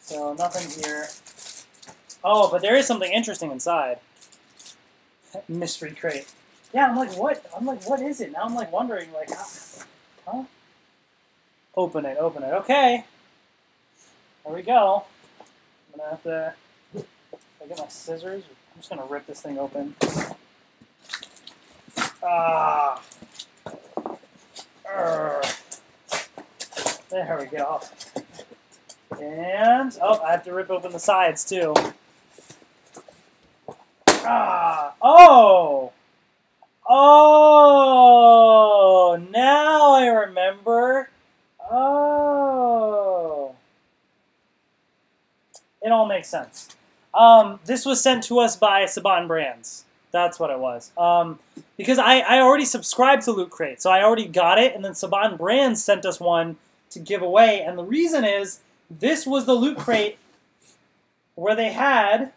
so nothing here. Oh, but there is something interesting inside. Mystery crate. Yeah, I'm like, what? I'm like, what is it? Now I'm like wondering, like, huh? Open it, open it. Okay. There we go. I'm gonna have to I get my scissors. I'm just gonna rip this thing open. Ah. Urgh. There we go. And oh, I have to rip open the sides too. Ah. Oh. Oh. Now I remember. Oh. It all makes sense. Um, this was sent to us by Saban Brands. That's what it was. Um, because I, I already subscribed to Loot Crate, so I already got it, and then Saban Brands sent us one to give away. And the reason is this was the Loot Crate where they had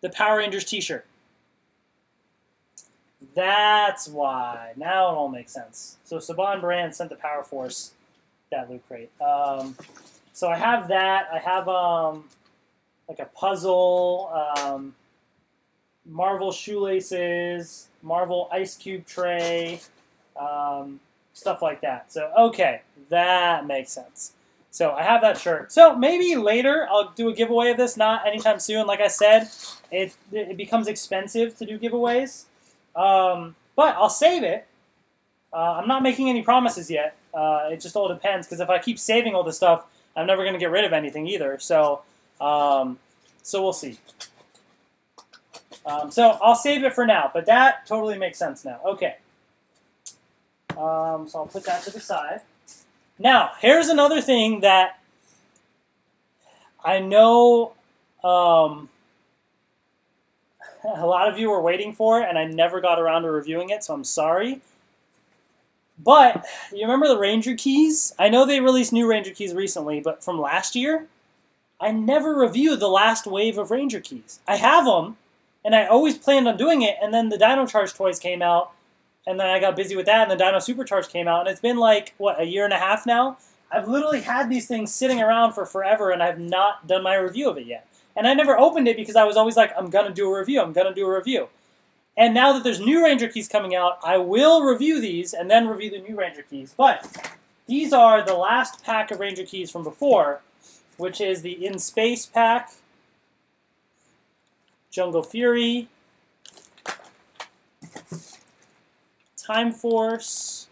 the Power Rangers T-shirt. That's why. Now it all makes sense. So Saban Brand sent the Power Force that loot crate. Um, so I have that. I have um, like a puzzle, um, Marvel shoelaces, Marvel ice cube tray, um, stuff like that. So okay, that makes sense. So I have that shirt. So maybe later I'll do a giveaway of this. Not anytime soon. Like I said, it it becomes expensive to do giveaways. Um, but I'll save it. Uh, I'm not making any promises yet. Uh, it just all depends because if I keep saving all this stuff, I'm never going to get rid of anything either. So, um, so we'll see. Um, so I'll save it for now, but that totally makes sense now. Okay. Um, so I'll put that to the side. Now, here's another thing that I know um, a lot of you were waiting for, it and I never got around to reviewing it, so I'm sorry. But you remember the Ranger keys? I know they released new Ranger keys recently, but from last year, I never reviewed the last wave of Ranger keys. I have them, and I always planned on doing it, and then the Dino Charge toys came out, and then I got busy with that, and the Dino Supercharge came out, and it's been like, what, a year and a half now? I've literally had these things sitting around for forever, and I've not done my review of it yet. And I never opened it because I was always like, I'm going to do a review, I'm going to do a review. And now that there's new Ranger keys coming out, I will review these and then review the new Ranger keys. But these are the last pack of Ranger keys from before, which is the In Space pack, Jungle Fury, Time Force.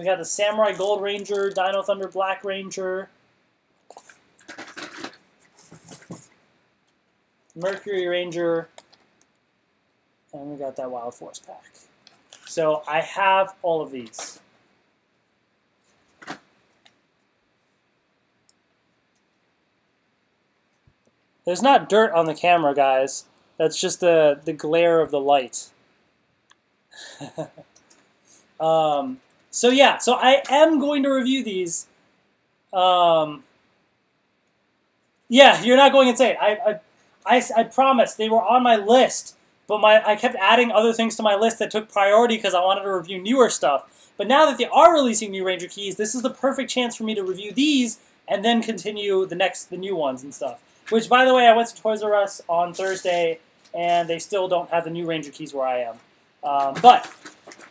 We got the Samurai Gold Ranger, Dino Thunder Black Ranger, Mercury Ranger, and we got that Wild Force pack. So I have all of these. There's not dirt on the camera, guys. That's just the, the glare of the light. um, so yeah, so I am going to review these. Um, yeah, you're not going insane. I, I I, I promise they were on my list, but my I kept adding other things to my list that took priority because I wanted to review newer stuff. But now that they are releasing new Ranger keys, this is the perfect chance for me to review these and then continue the next the new ones and stuff. Which, by the way, I went to Toys R Us on Thursday, and they still don't have the new Ranger keys where I am. Um, but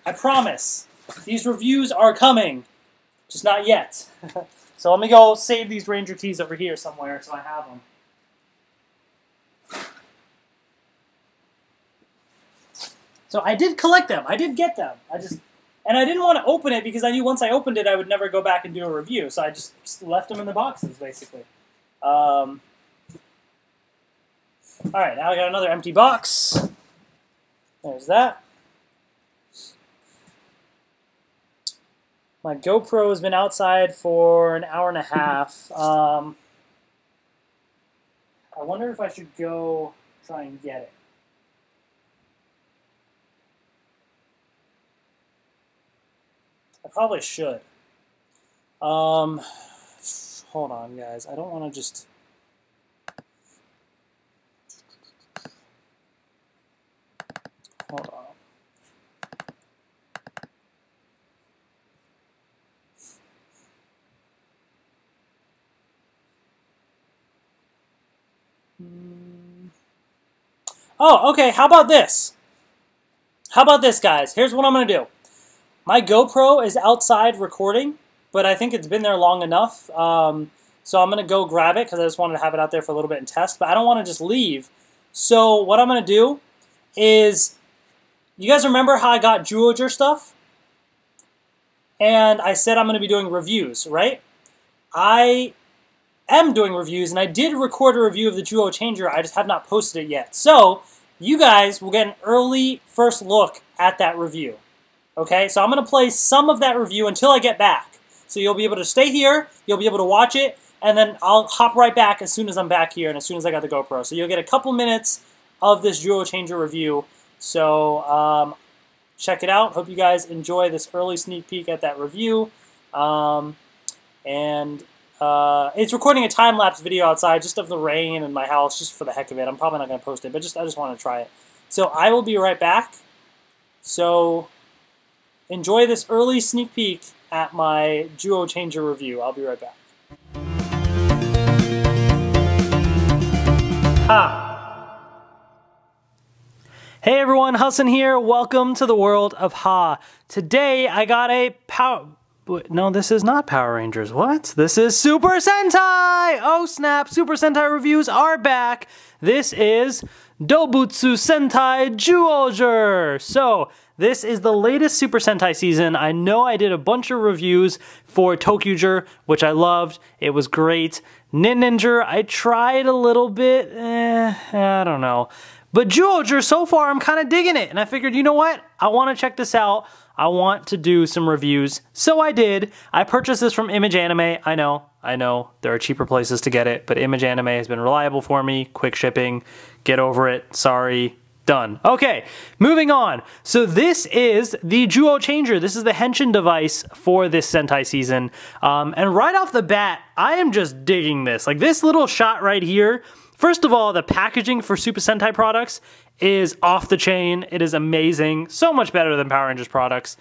I promise these reviews are coming, just not yet. so let me go save these Ranger keys over here somewhere so I have them. So I did collect them. I did get them. I just and I didn't want to open it because I knew once I opened it, I would never go back and do a review. So I just left them in the boxes, basically. Um, all right, now I got another empty box. There's that. My GoPro has been outside for an hour and a half. Um, I wonder if I should go try and get it. I probably should. Um, hold on, guys. I don't want to just... Hold on. Hmm. Oh, okay. How about this? How about this, guys? Here's what I'm going to do. My GoPro is outside recording, but I think it's been there long enough. Um, so I'm going to go grab it because I just wanted to have it out there for a little bit and test, but I don't want to just leave. So what I'm going to do is, you guys remember how I got Zyuohger stuff? And I said I'm going to be doing reviews, right? I am doing reviews, and I did record a review of the Zyuoh Changer. I just have not posted it yet. So you guys will get an early first look at that review. Okay, so I'm going to play some of that review until I get back. So you'll be able to stay here, you'll be able to watch it, and then I'll hop right back as soon as I'm back here and as soon as I got the GoPro. So you'll get a couple minutes of this Zyuoh Changer review. So um, check it out. Hope you guys enjoy this early sneak peek at that review. Um, and uh, it's recording a time lapse video outside just of the rain in my house, just for the heck of it. I'm probably not going to post it, but just I just want to try it. So I will be right back. So enjoy this early sneak peek at my Zyuoh Changer review. I'll be right back. Ha! Hey everyone, Hassan here. Welcome to the world of Ha. Today I got a power... No, this is not Power Rangers. What? This is Super Sentai! Oh snap, Super Sentai reviews are back. This is Dobutsu Sentai Zyuohger. So, this is the latest Super Sentai season. I know I did a bunch of reviews for ToQger, which I loved. It was great. Ninninger, I tried a little bit. Eh, I don't know. But Zyuohger, so far, I'm kind of digging it. And I figured, you know what? I want to check this out. I want to do some reviews. So I did. I purchased this from Image Anime. I know, I know, there are cheaper places to get it, but Image Anime has been reliable for me. Quick shipping. Get over it. Sorry. Done. Okay, moving on. So this is the Zyuoh Changer. This is the Henshin device for this Sentai season. Um, and right off the bat, I am just digging this. Like this little shot right here, First of all, the packaging for Super Sentai products is off the chain. It is amazing. So much better than Power Rangers products.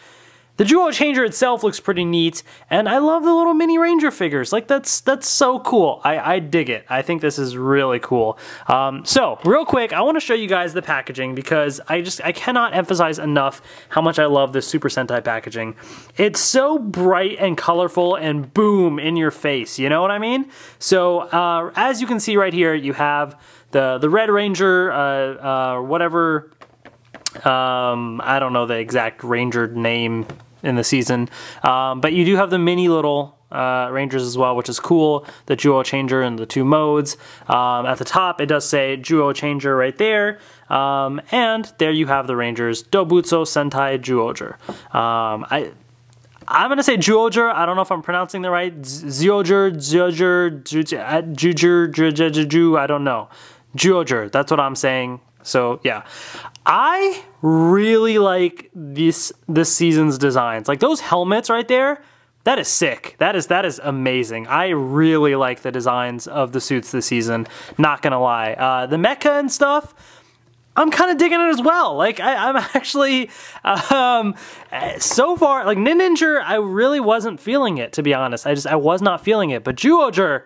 The Zyuoh Changer itself looks pretty neat, and I love the little mini Ranger figures. Like, that's that's so cool. I, I dig it. I think this is really cool. Um, so, real quick, I want to show you guys the packaging because I just, I cannot emphasize enough how much I love this Super Sentai packaging. It's so bright and colorful and boom, in your face, you know what I mean? So, uh, as you can see right here, you have the, the Red Ranger, uh, uh, whatever um, I don't know the exact ranger name in the season. Um, but you do have the mini little uh, Rangers as well, which is cool. The Zyuoh Changer and the two modes. Um, at the top, it does say Zyuoh Changer right there. Um, and there you have the Rangers, Dobutsu Sentai Zyuohger. Um, I, I'm to say Zyuohger. I don't know if I'm pronouncing the right. Zyuohger, Zyuohger, Zyuohger, Zyuohger, I don't know. Zyuohger, that's what I'm saying. So yeah, I really like this this season's designs. Like those helmets right there, that is sick. That is that is amazing. I really like the designs of the suits this season. Not gonna lie, uh, the mecha and stuff. I'm kind of digging it as well. Like I, am actually, um, so far, like Ninninger, I really wasn't feeling it to be honest. I just I was not feeling it. But Zyuohger,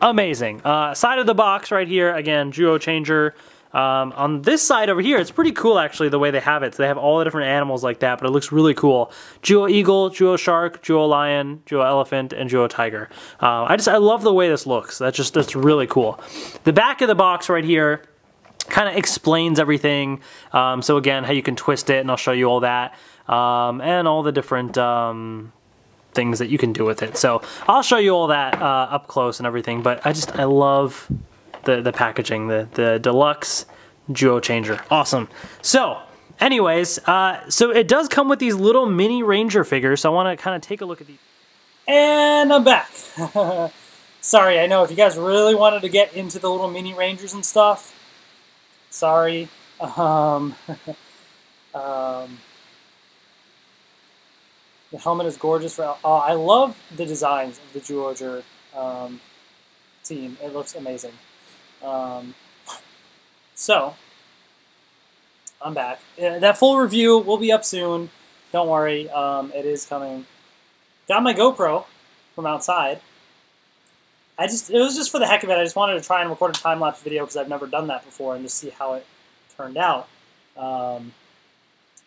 amazing. Uh, side of the box right here again, Zyuoh Changer. Um, on this side over here, it's pretty cool actually the way they have it. So they have all the different animals like that, but it looks really cool. Zyuoh Eagle, Zyuoh Shark, Zyuoh Lion, Zyuoh Elephant, and Zyuoh Tiger. Uh, I just, I love the way this looks. That's just, that's really cool. The back of the box right here, kind of explains everything. Um, so again, how you can twist it, and I'll show you all that, um, and all the different um, things that you can do with it. So I'll show you all that uh, up close and everything. But I just I love the, the packaging, the, the deluxe Zyuoh Changer. Awesome. So, anyways, uh, so it does come with these little mini Ranger figures, so I want to kind of take a look at these. And I'm back. sorry, I know if you guys really wanted to get into the little mini Rangers and stuff, sorry. Um, um, the helmet is gorgeous. For, uh, I love the designs of the Zyuohger um, team. It looks amazing. Um, so, I'm back. that full review will be up soon. Don't worry, um, it is coming. Got my GoPro from outside. I just it was just for the heck of it. I just wanted to try and record a time lapse video because I've never done that before and just see how it turned out. Um,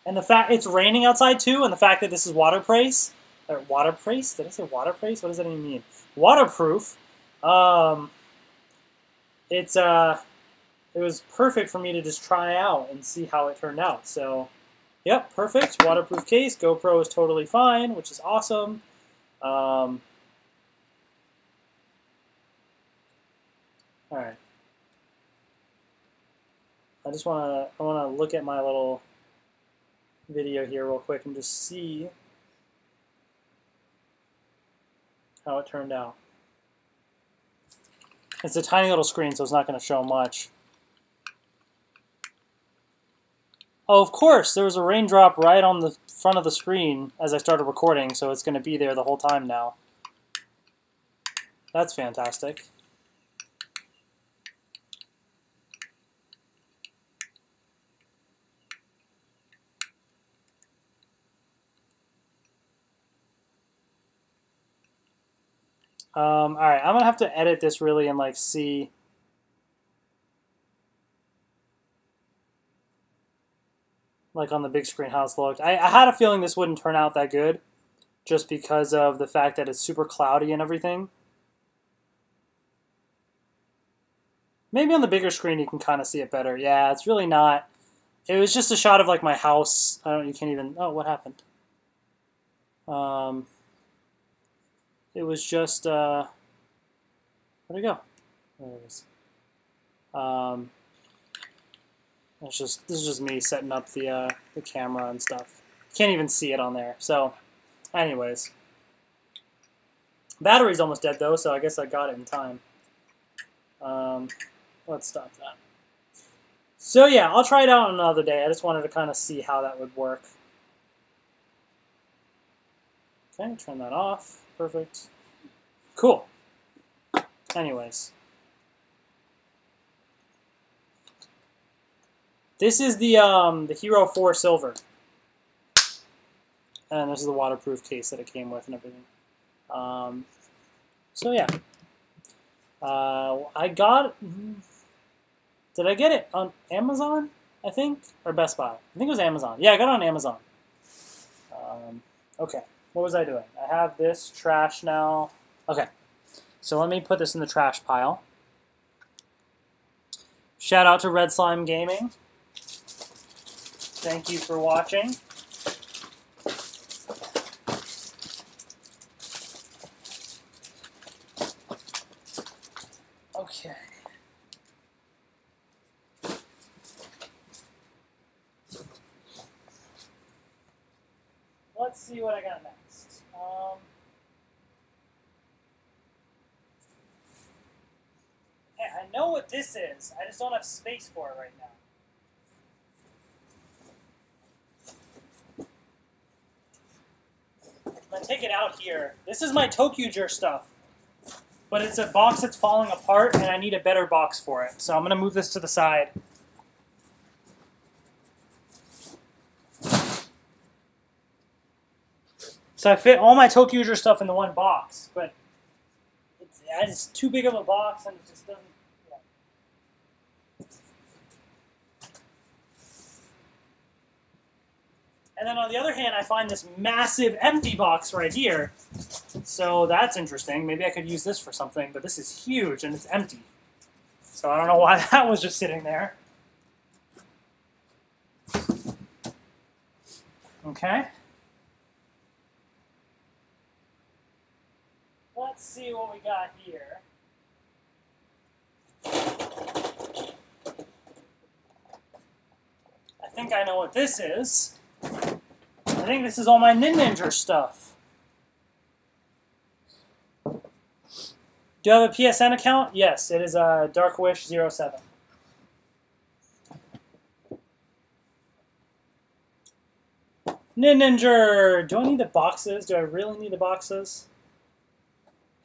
and the fact it's raining outside too, and the fact that this is waterproof, or waterproof? Did I say waterproof? What does that even mean? Waterproof. Um, it's uh, it was perfect for me to just try out and see how it turned out. So, yep, perfect. Waterproof case. GoPro is totally fine, which is awesome. Um, all right. I just want to I want to look at my little video here real quick and just see how it turned out. It's a tiny little screen, so it's not going to show much. Oh, of course, there was a raindrop right on the front of the screen as I started recording, so it's going to be there the whole time now. That's fantastic. Um, all right, I'm gonna have to edit this really and like see. Like on the big screen, how it's looked. I, I had a feeling this wouldn't turn out that good, just because of the fact that it's super cloudy and everything. Maybe on the bigger screen you can kind of see it better. Yeah, it's really not. It was just a shot of like my house. I don't. You can't even. Oh, what happened? Um. It was just, uh, where'd it go? There it is. Um, it's just, this is just me setting up the, uh, the camera and stuff. Can't even see it on there. So, anyways. Battery's almost dead though, so I guess I got it in time. Um, let's stop that. So yeah, I'll try it out another day. I just wanted to kind of see how that would work. Okay, turn that off. Perfect. Cool. Anyways. This is the um, the Hero 4 Silver. And this is the waterproof case that it came with and everything. Um, so yeah. Uh, I got... Did I get it on Amazon, I think? Or Best Buy? I think it was Amazon. Yeah, I got it on Amazon. Um, okay what was I doing? I have this trash now. Okay, so let me put this in the trash pile. Shout out to Red Slime Gaming. Thank you for watching. Okay. Let's see what I got next. Um, hey, I know I just don't have space for it right now. I'm gonna take it out here. This is my ToQger stuff. But it's a box that's falling apart and I need a better box for it. So I'm gonna move this to the side. So I fit all my ToQger stuff in the one box, but it's, it's too big of a box and it just doesn't. And then on the other hand, I find this massive empty box right here. So that's interesting. Maybe I could use this for something, but this is huge and it's empty. So I don't know why that was just sitting there. Okay. let's see what we got here. I think I know what this is. I think this is all my Ninja stuff. Do you have a PSN account? Yes, it is uh, darkwish07. Ninja! Do I need the boxes? Do I really need the boxes?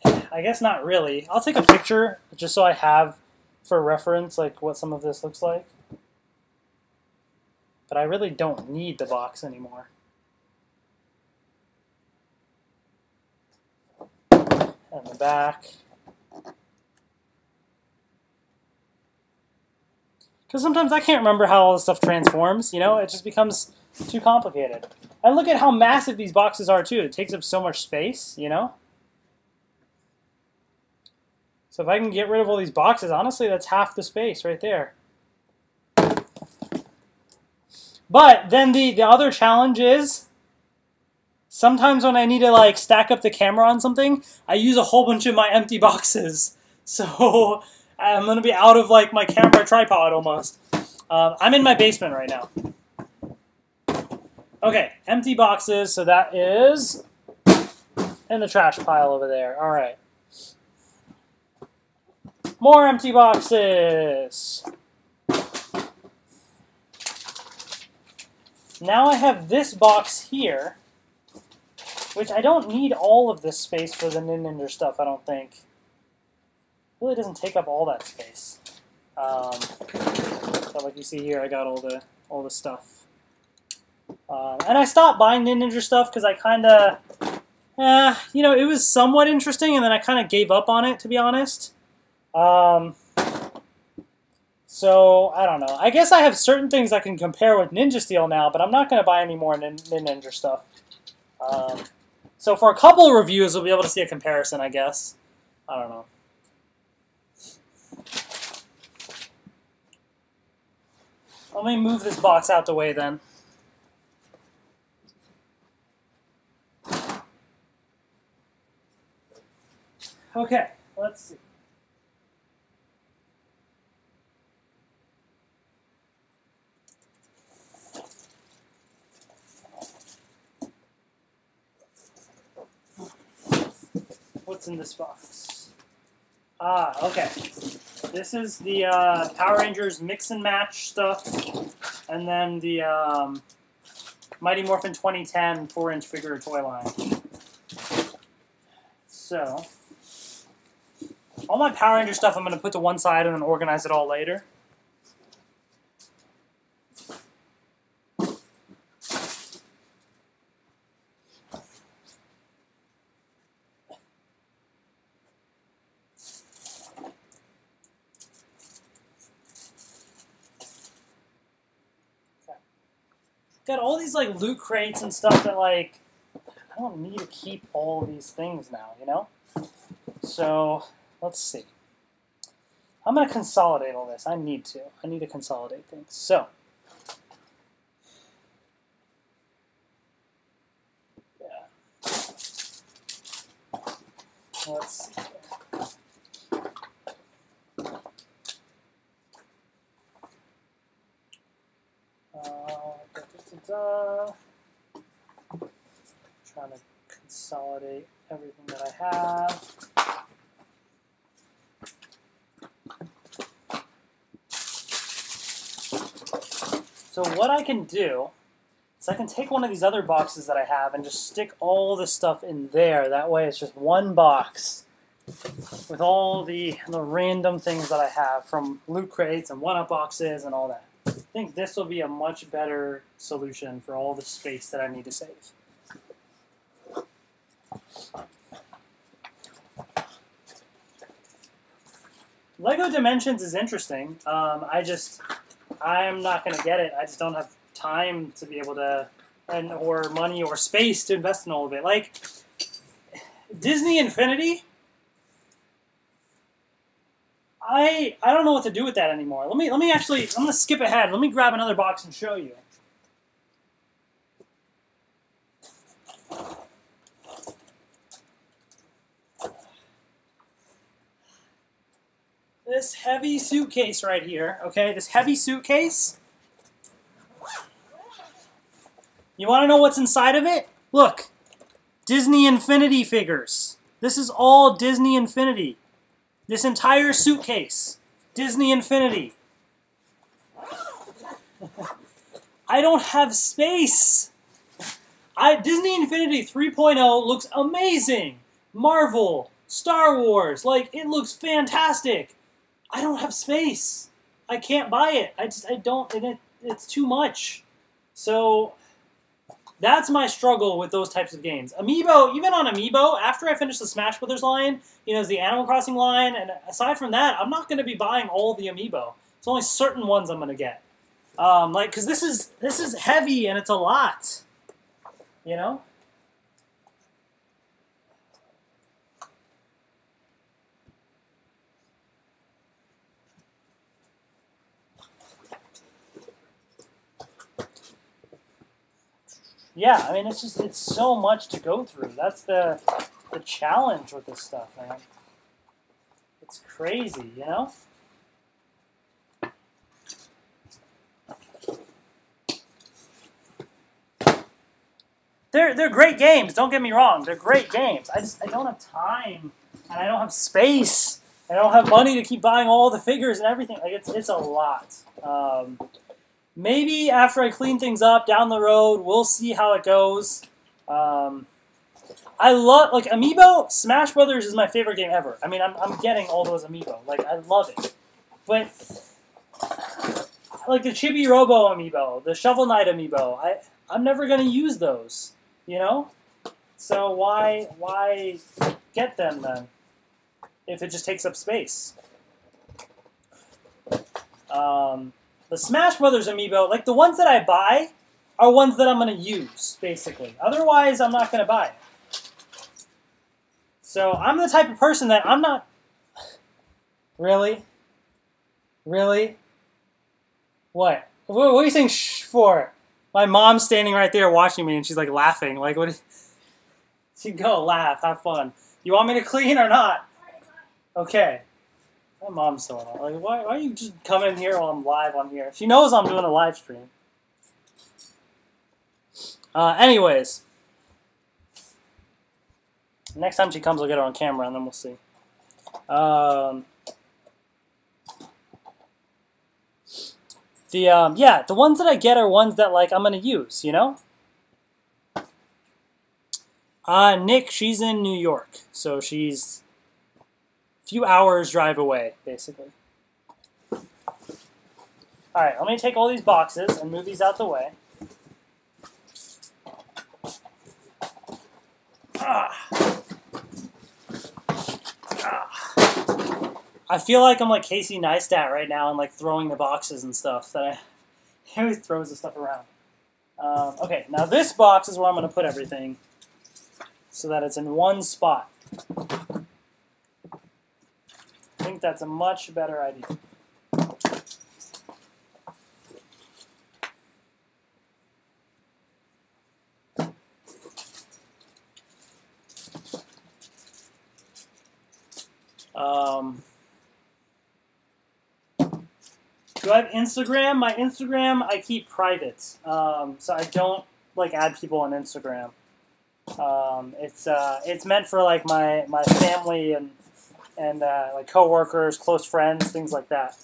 I guess not really. I'll take a picture just so I have for reference like what some of this looks like. But I really don't need the box anymore. And the back. Because sometimes I can't remember how all this stuff transforms, you know? It just becomes too complicated. And look at how massive these boxes are, too. It takes up so much space, you know? So if I can get rid of all these boxes, honestly, that's half the space right there. But then the, the other challenge is sometimes when I need to like stack up the camera on something, I use a whole bunch of my empty boxes. So I'm going to be out of like my camera tripod almost. Um, I'm in my basement right now. Okay, empty boxes, so that is in the trash pile over there. All right. More empty boxes. Now I have this box here, which I don't need all of this space for the Ninja stuff, I don't think. really doesn't take up all that space. Um, like you see here, I got all the all the stuff. Um, and I stopped buying Ninja stuff because I kind of, eh, you know, it was somewhat interesting, and then I kind of gave up on it, to be honest. Um, so, I don't know. I guess I have certain things I can compare with Ninja Steel now, but I'm not going to buy any more Nin Ninja stuff. Um, so for a couple of reviews, we'll be able to see a comparison, I guess. I don't know. Let me move this box out the way then. Okay, let's see. What's in this box? Ah, okay. This is the uh, Power Rangers mix and match stuff, and then the um, Mighty Morphin 2010 4-inch figure toy line. So, all my Power Ranger stuff I'm going to put to one side and then organize it all later. Got all these like loot crates and stuff that like I don't need to keep all these things now, you know? So let's see. I'm to consolidate all this. I need to. I need to consolidate things. So yeah. Let's see. Uh, trying to consolidate everything that I have. So what I can do is I can take one of these other boxes that I have and just stick all the stuff in there. That way it's just one box with all the, the random things that I have from loot crates and one-up boxes and all that. I think this will be a much better solution for all the space that I need to save. Lego Dimensions is interesting. Um, I just, I'm not going to get it. I just don't have time to be able to, and or money or space to invest in all of it. Like Disney Infinity, I I don't know what to do with that anymore. Let me let me actually I'm gonna skip ahead. Let me grab another box and show you. This heavy suitcase right here, okay? This heavy suitcase. You want to know what's inside of it? Look, Disney Infinity figures. This is all Disney Infinity. This entire suitcase. Disney Infinity. I don't have space. I Disney Infinity 3.0 looks amazing. Marvel, Star Wars, like it looks fantastic. I don't have space. I can't buy it. I just I don't it, it's too much. So that's my struggle with those types of games. Amiibo, even on Amiibo, after I finish the Smash Brothers line, you know, the Animal Crossing line, and aside from that, I'm not going to be buying all the Amiibo. It's only certain ones I'm going to get. Um, like, because this is this is heavy and it's a lot. You know. Yeah, I mean, it's just it's so much to go through. That's the the challenge with this stuff, man. It's crazy, you know. they're they're great games. Don't get me wrong, they're great games. I just I don't have time and I don't have space. and I don't have money to keep buying all the figures and everything. Like it's it's a lot. Um, maybe after I clean things up down the road, we'll see how it goes. Um, I love like Amiibo. Smash Brothers is my favorite game ever. I mean, I'm I'm getting all those Amiibo. Like I love it, but like the Chibi Robo Amiibo, the Shovel Knight Amiibo, I I'm never gonna use those. You know, so why why get them then? If it just takes up space. Um, the Smash Brothers amiibo, like the ones that I buy, are ones that I'm going to use, basically. Otherwise, I'm not going to buy it. So I'm the type of person that I'm not. Really? Really? What? What, are you saying shh for? My mom's standing right there watching me and she's like laughing. Like, what? She go laugh, have fun. You want me to clean or not? Okay. My mom's so annoying. Like, why, why are you just coming in here while I'm live on here? She knows I'm doing a live stream. Uh, anyways. Next time she comes, I'll get her on camera, and then we'll see. Um, the um, yeah, the ones that I get are ones that like I'm gonna use. You know. Uh, Nick, she's in New York, so she's few hours drive away, basically. All right, let me take all these boxes and move these out the way. Ah. Ah. I feel like I'm like Casey Neistat right now and like throwing the boxes and stuff that I he always throws the stuff around. Um, okay, now this box is where I'm going to put everything so that it's in one spot think that's a much better idea. Um, do I have Instagram? My Instagram I keep private, um, so I don't like add people on Instagram. Um, it's uh, it's meant for like my my family and and uh, like coworkers, close friends, things like that.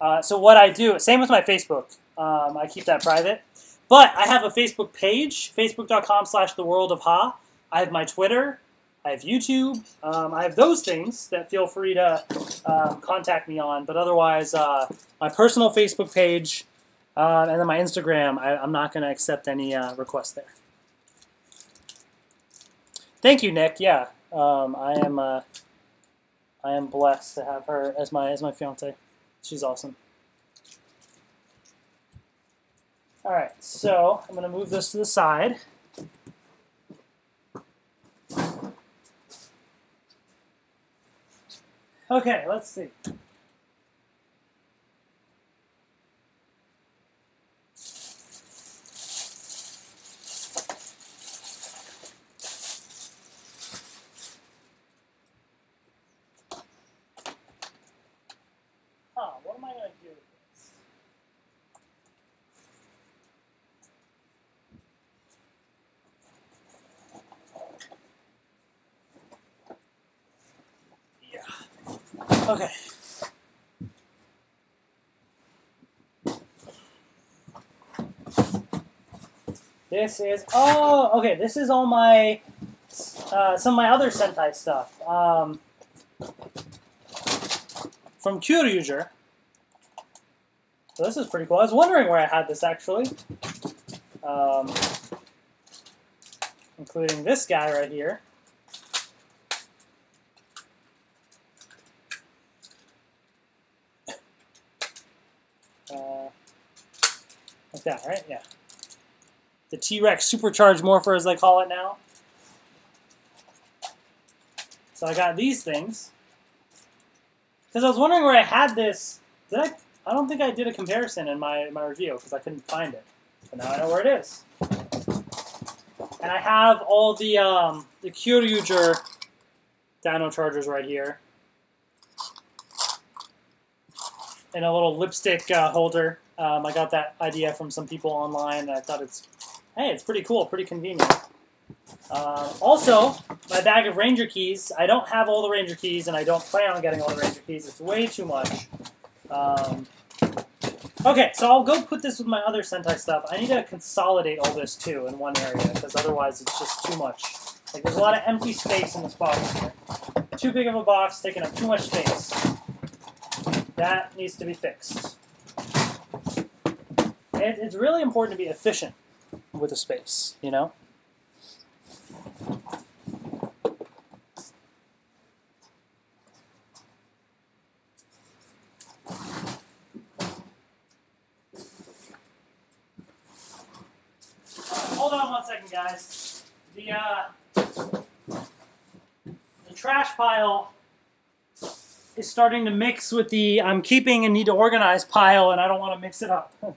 Uh, so what I do, same with my Facebook. Um, I keep that private. But I have a Facebook page, facebook.com slash the world of ha. I have my Twitter. I have YouTube. Um, I have those things that feel free to um, contact me on. But otherwise, uh, my personal Facebook page uh, and then my Instagram, I, am not going to accept any uh, requests there. Thank you, Nick. Yeah, um, I am uh, I am blessed to have her as my as my fiance. She's awesome. All right, so I'm going to move this to the side. Okay, let's see. Okay. This is oh okay. This is all my uh, some of my other Sentai stuff um, from Kyoryuger. So this is pretty cool. I was wondering where I had this actually, um, including this guy right here. Like that, right? Yeah. The T-Rex Supercharged Morpher, as they call it now. So I got these things. Because I was wondering where I had this. Did I? I don't think I did a comparison in my, my review because I couldn't find it. But now I know where it is. And I have all the um, the Kyoryuger Dino Chargers right here. In a little lipstick uh, holder. Um, I got that idea from some people online, and I thought it's, hey, it's pretty cool, pretty convenient. Uh, also, my bag of Ranger keys. I don't have all the Ranger keys, and I don't plan on getting all the Ranger keys. It's way too much. Um, okay, so I'll go put this with my other Sentai stuff. I need to consolidate all this too in one area, because otherwise it's just too much. Like, there's a lot of empty space in this box here. Too big of a box, taking up too much space. That needs to be fixed. It, it's really important to be efficient with a space, you know? Hold on one second, guys. The uh, the trash pile is starting to mix with the I'm keeping and need to organize pile, and I don't want to mix it up. yeah.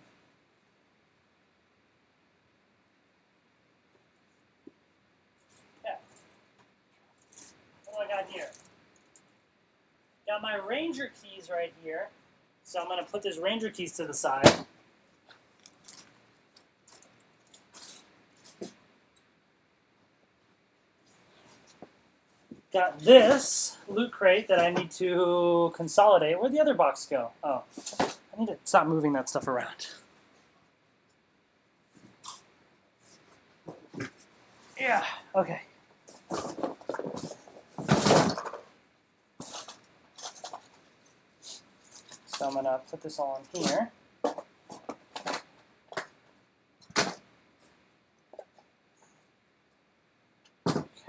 What do I got here? Got my Ranger keys right here. So I'm going to put this Ranger keys to the side. Got this loot crate that I need to consolidate. Where'd the other box go? Oh, I need to stop moving that stuff around. Yeah, okay. So I'm gonna put this all in here.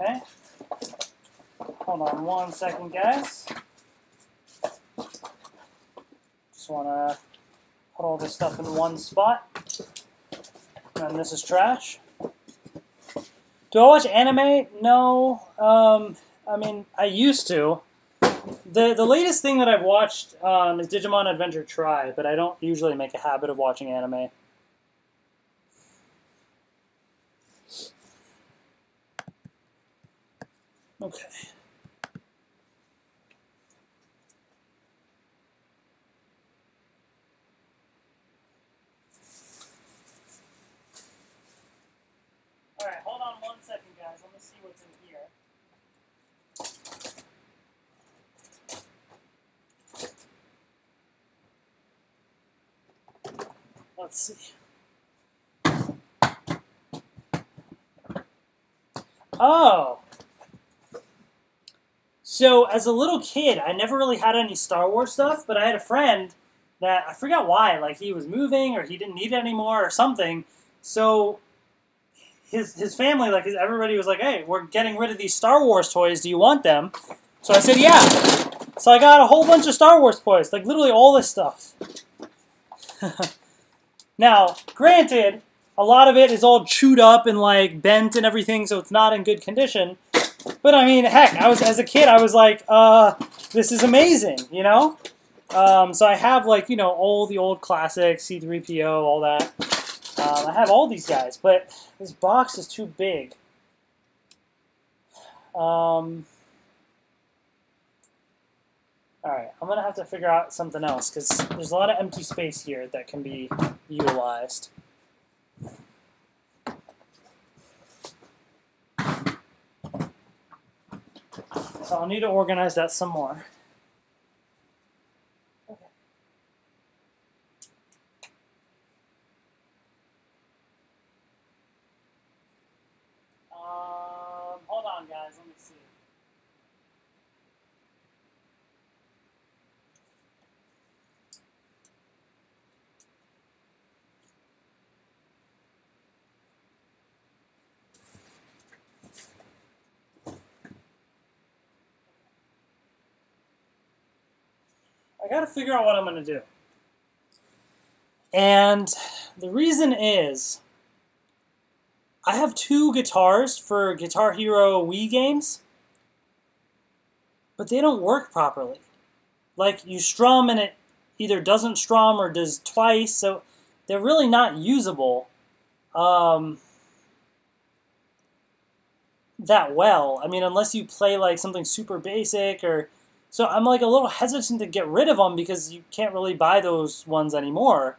Okay. Hold on one second, guys. Just want to put all this stuff in one spot. And this is trash. Do I watch anime? No. Um, I mean, I used to. The the latest thing that I've watched um, is Digimon Adventure Tri, but I don't usually make a habit of watching anime. Okay. Alright, hold on one second, guys. Let me see what's in here. Let's see. Oh! So, as a little kid, I never really had any Star Wars stuff, but I had a friend that I forgot why, like he was moving or he didn't need it anymore or something. So, his his family, like his, everybody was like, "Hey, we're getting rid of these Star Wars toys. Do you want them?" So I said, "Yeah." So I got a whole bunch of Star Wars toys, like literally all this stuff. now, granted, a lot of it is all chewed up and like bent and everything, so it's not in good condition. But I mean, heck, I was as a kid, I was like, uh, "This is amazing," you know. Um, so I have like you know all the old classics, C3PO, all that. Um, I have all these guys, but this box is too big. Um, Alright, I'm going to have to figure out something else, because there's a lot of empty space here that can be utilized. So I'll need to organize that some more. Okay. Um, hold on, guys. Let me see. I got to figure out what I'm going to do. And the reason is I have two guitars for Guitar Hero Wii games, but they don't work properly. Like you strum and it either doesn't strum or does twice, so they're really not usable um, that well. I mean, unless you play like something super basic or so I'm like a little hesitant to get rid of them because you can't really buy those ones anymore.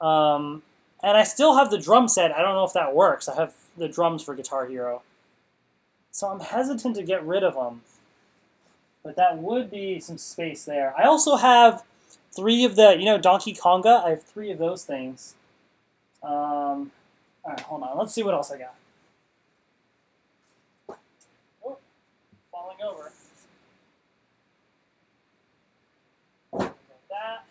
Um, And I still have the drum set. I don't know if that works. I have the drums for Guitar Hero. So I'm hesitant to get rid of them. But that would be some space there. I also have three of the, you know, Donkey Konga. I have three of those things. Um, all right, hold on. Let's see what else I got. Oh, falling over. Got that.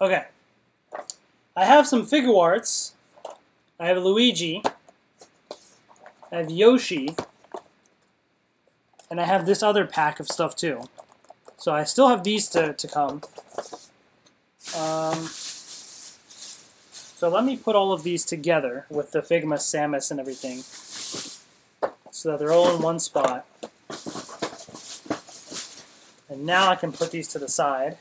Okay. I have some Figuarts. I have Luigi. I have Yoshi. And I have this other pack of stuff too. So I still have these to, to come. Um, so let me put all of these together with the Figma, Samus, and everything. So that they're all in one spot. And now I can put these to the side.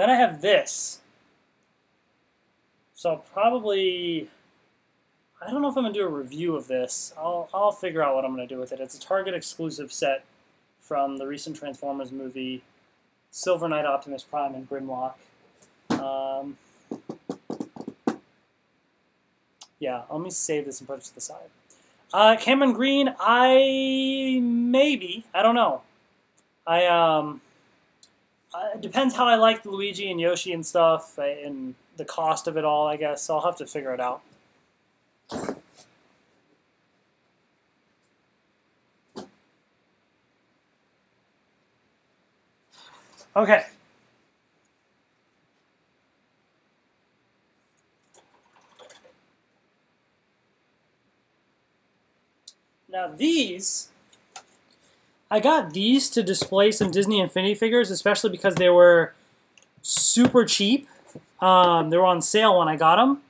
Then I have this. So I'll probably, I don't know if I'm going to do a review of this. I'll, I'll figure out what I'm going to do with it. It's a Target exclusive set from the recent Transformers movie, Silver Knight, Optimus Prime, and Grimlock. Um, yeah, let me save this and put it to the side. Uh, Cameron Green, I maybe, I don't know. I, um, uh, it depends how I like the Luigi and Yoshi and stuff, uh, and the cost of it all, I guess. So I'll have to figure it out. Okay. Now these I got these to display some Disney Infinity figures, especially because they were super cheap. Um, they were on sale when I got them.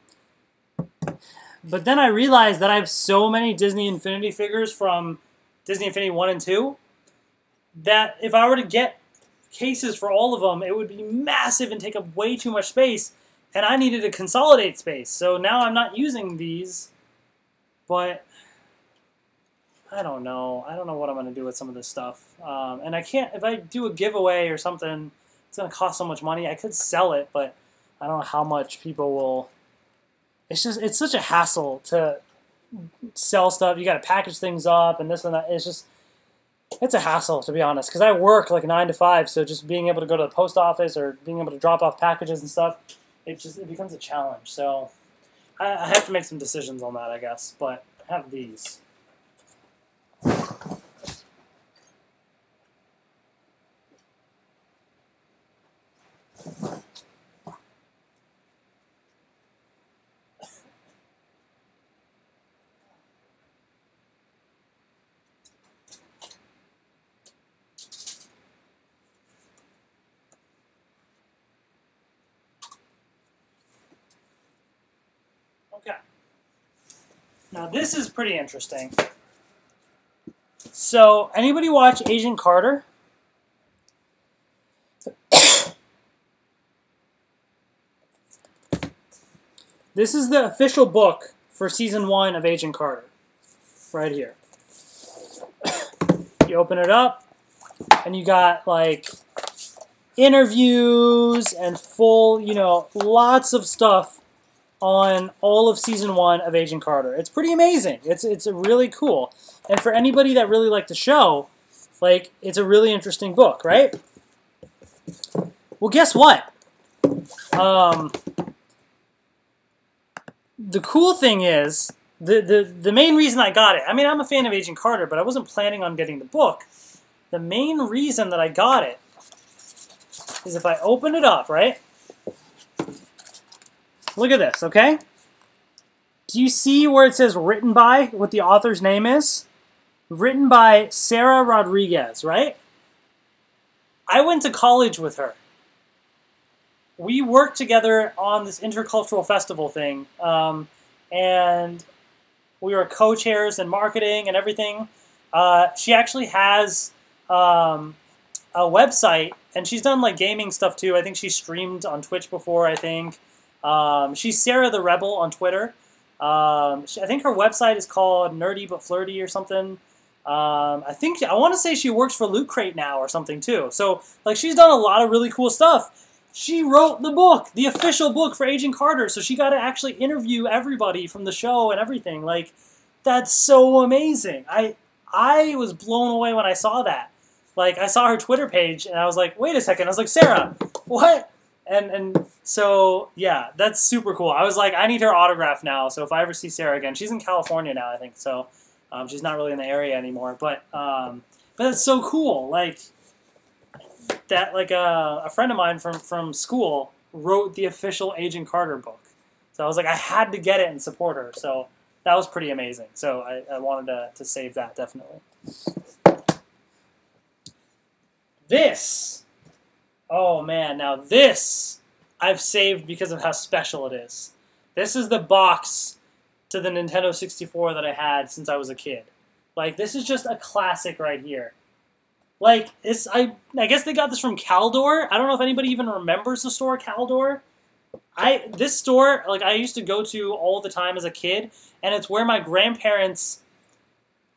But then I realized that I have so many Disney Infinity figures from Disney Infinity 1 and 2 that if I were to get cases for all of them, it would be massive and take up way too much space. And I needed to consolidate space. So now I'm not using these. But I don't know. I don't know what I'm going to do with some of this stuff. Um, and I can't, if I do a giveaway or something, it's going to cost so much money. I could sell it, but I don't know how much people will. It's just, it's such a hassle to sell stuff. You got to package things up and this and that. It's just, it's a hassle to be honest because I work like nine to five. So just being able to go to the post office or being able to drop off packages and stuff, it just, it becomes a challenge. So I, I have to make some decisions on that, I guess. But I have these. Okay. Now this is pretty interesting. So, anybody watch Agent Carter? this is the official book for season one of Agent Carter. Right here. you open it up, and you got like interviews and full, you know, lots of stuff on all of season one of Agent Carter. It's pretty amazing. It's it's really cool. And for anybody that really liked the show, like it's a really interesting book, right? Well, guess what? Um, the cool thing is the, the the main reason I got it. I mean, I'm a fan of Agent Carter, but I wasn't planning on getting the book. The main reason that I got it is if I open it up, right? Look at this, okay? Do you see where it says written by, what the author's name is? Written by Sarah Rodriguez, right? I went to college with her. We worked together on this intercultural festival thing. Um, and we were co-chairs in marketing and everything. Uh, she actually has um, a website, and she's done like gaming stuff too. I think she streamed on Twitch before. I think um, she's Sarah the Rebel on Twitter. Um, she, I think her website is called Nerdy but Flirty or something. Um, I think I want to say she works for Loot Crate now or something too. So like she's done a lot of really cool stuff. She wrote the book, the official book for Agent Carter, so she got to actually interview everybody from the show and everything. Like that's so amazing. I I was blown away when I saw that. Like I saw her Twitter page and I was like, wait a second. I was like, Sarah, what? And and so yeah, that's super cool. I was like, I need her autograph now. So if I ever see Sarah again, she's in California now, I think. So um, she's not really in the area anymore. But um, but that's so cool. Like that. Like a, uh, a friend of mine from from school wrote the official Agent Carter book. So I was like, I had to get it and support her. So that was pretty amazing. So I, I wanted to, to save that definitely. This, oh man, now this I've saved because of how special it is. This is the box to the Nintendo 64 that I had since I was a kid. Like this is just a classic right here. Like it's I I guess they got this from Caldor. I don't know if anybody even remembers the store Caldor. I this store like I used to go to all the time as a kid, and it's where my grandparents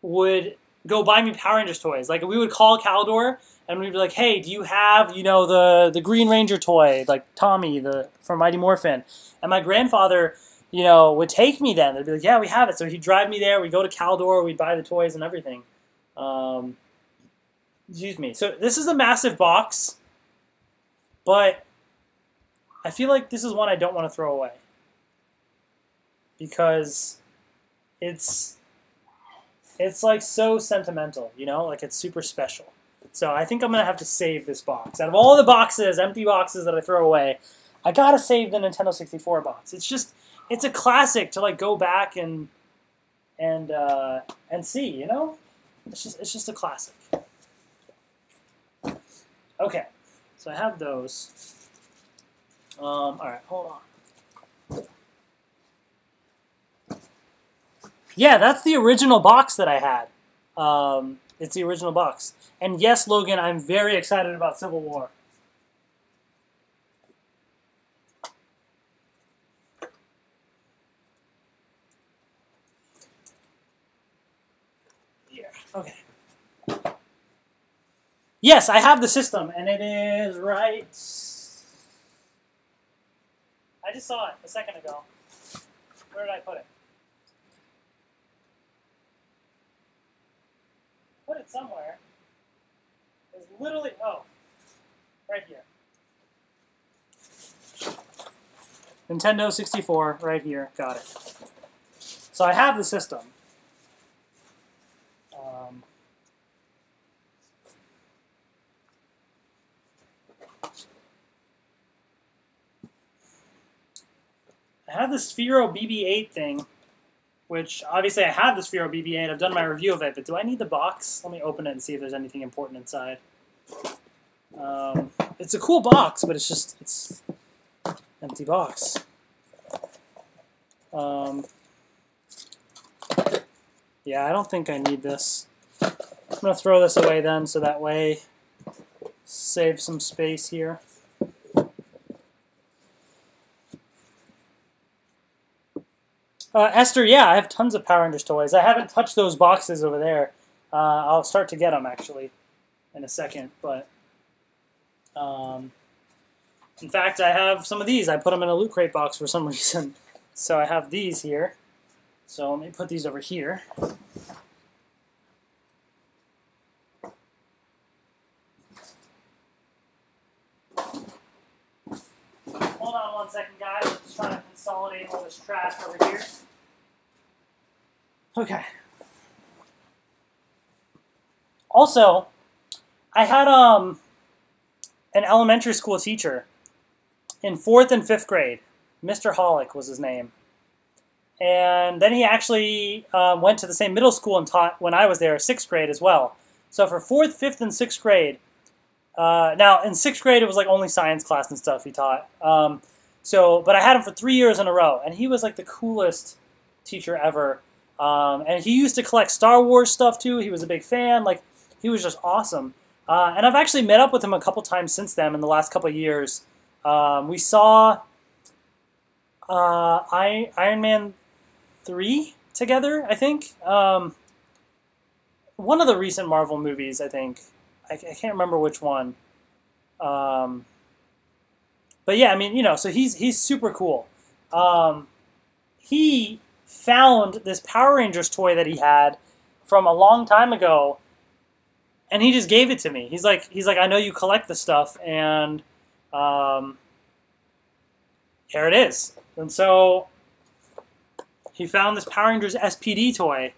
would go buy me Power Rangers toys. Like we would call Caldor and we'd be like, "Hey, do you have you know the the Green Ranger toy, like Tommy the from Mighty Morphin?" And my grandfather, you know, would take me then. They'd be like, "Yeah, we have it." So he'd drive me there. We'd go to Caldor. We'd buy the toys and everything. Um, excuse me. So this is a massive box, but I feel like this is one I don't want to throw away because it's it's like so sentimental, you know, like it's super special. So I think I'm gonna have to save this box. Out of all the boxes, empty boxes that I throw away, I gotta save the Nintendo 64 box. It's just it's a classic to like go back and and uh, and see, you know. It's just it's just a classic. Okay, so I have those. Um, all right, hold on. Yeah, that's the original box that I had. Um, it's the original box. And yes, Logan, I'm very excited about Civil War. Here, okay. Yes, I have the system, and it is right I just saw it a second ago. Where did I put it? Put it somewhere. It's literally, oh, right here. Nintendo 64, right here. Got it. So I have the system. Um, I have the Sphero BB-8 thing, which obviously I have the Sphero BB-8. I've done my review of it, but do I need the box? Let me open it and see if there's anything important inside. Um, it's a cool box, but it's just it's empty box. Um, yeah, I don't think I need this. I'm gonna throw this away then, so that way save some space here. Uh, Esther, yeah, I have tons of Power Rangers toys. I haven't touched those boxes over there. Uh, I'll start to get them actually in a second, but um, in fact, I have some of these. I put them in a loot crate box for some reason, so I have these here. So let me put these over here. Hold on one second, guys. I'm just trying to consolidate all this trash over here. Okay. Also, I had um an elementary school teacher in fourth and fifth grade. Mr. Hollick was his name. And then he actually um, went to the same middle school and taught when I was there, sixth grade as well. So for fourth, fifth, and sixth grade, uh, now in sixth grade it was like only science class and stuff he taught. Um, so, but I had him for three years in a row, and he was like the coolest teacher ever. Um, and he used to collect Star Wars stuff too. He was a big fan. Like he was just awesome. Uh, and I've actually met up with him a couple times since then in the last couple years. Um, we saw uh, I, Iron Man 3 together, I think. Um, one of the recent Marvel movies, I think. I, I can't remember which one. Um, but yeah, I mean, you know, so he's he's super cool. Um, he found this Power Rangers toy that he had from a long time ago, and he just gave it to me. He's like, he's like, I know you collect the stuff, and um, here it is. And so he found this Power Rangers SPD toy,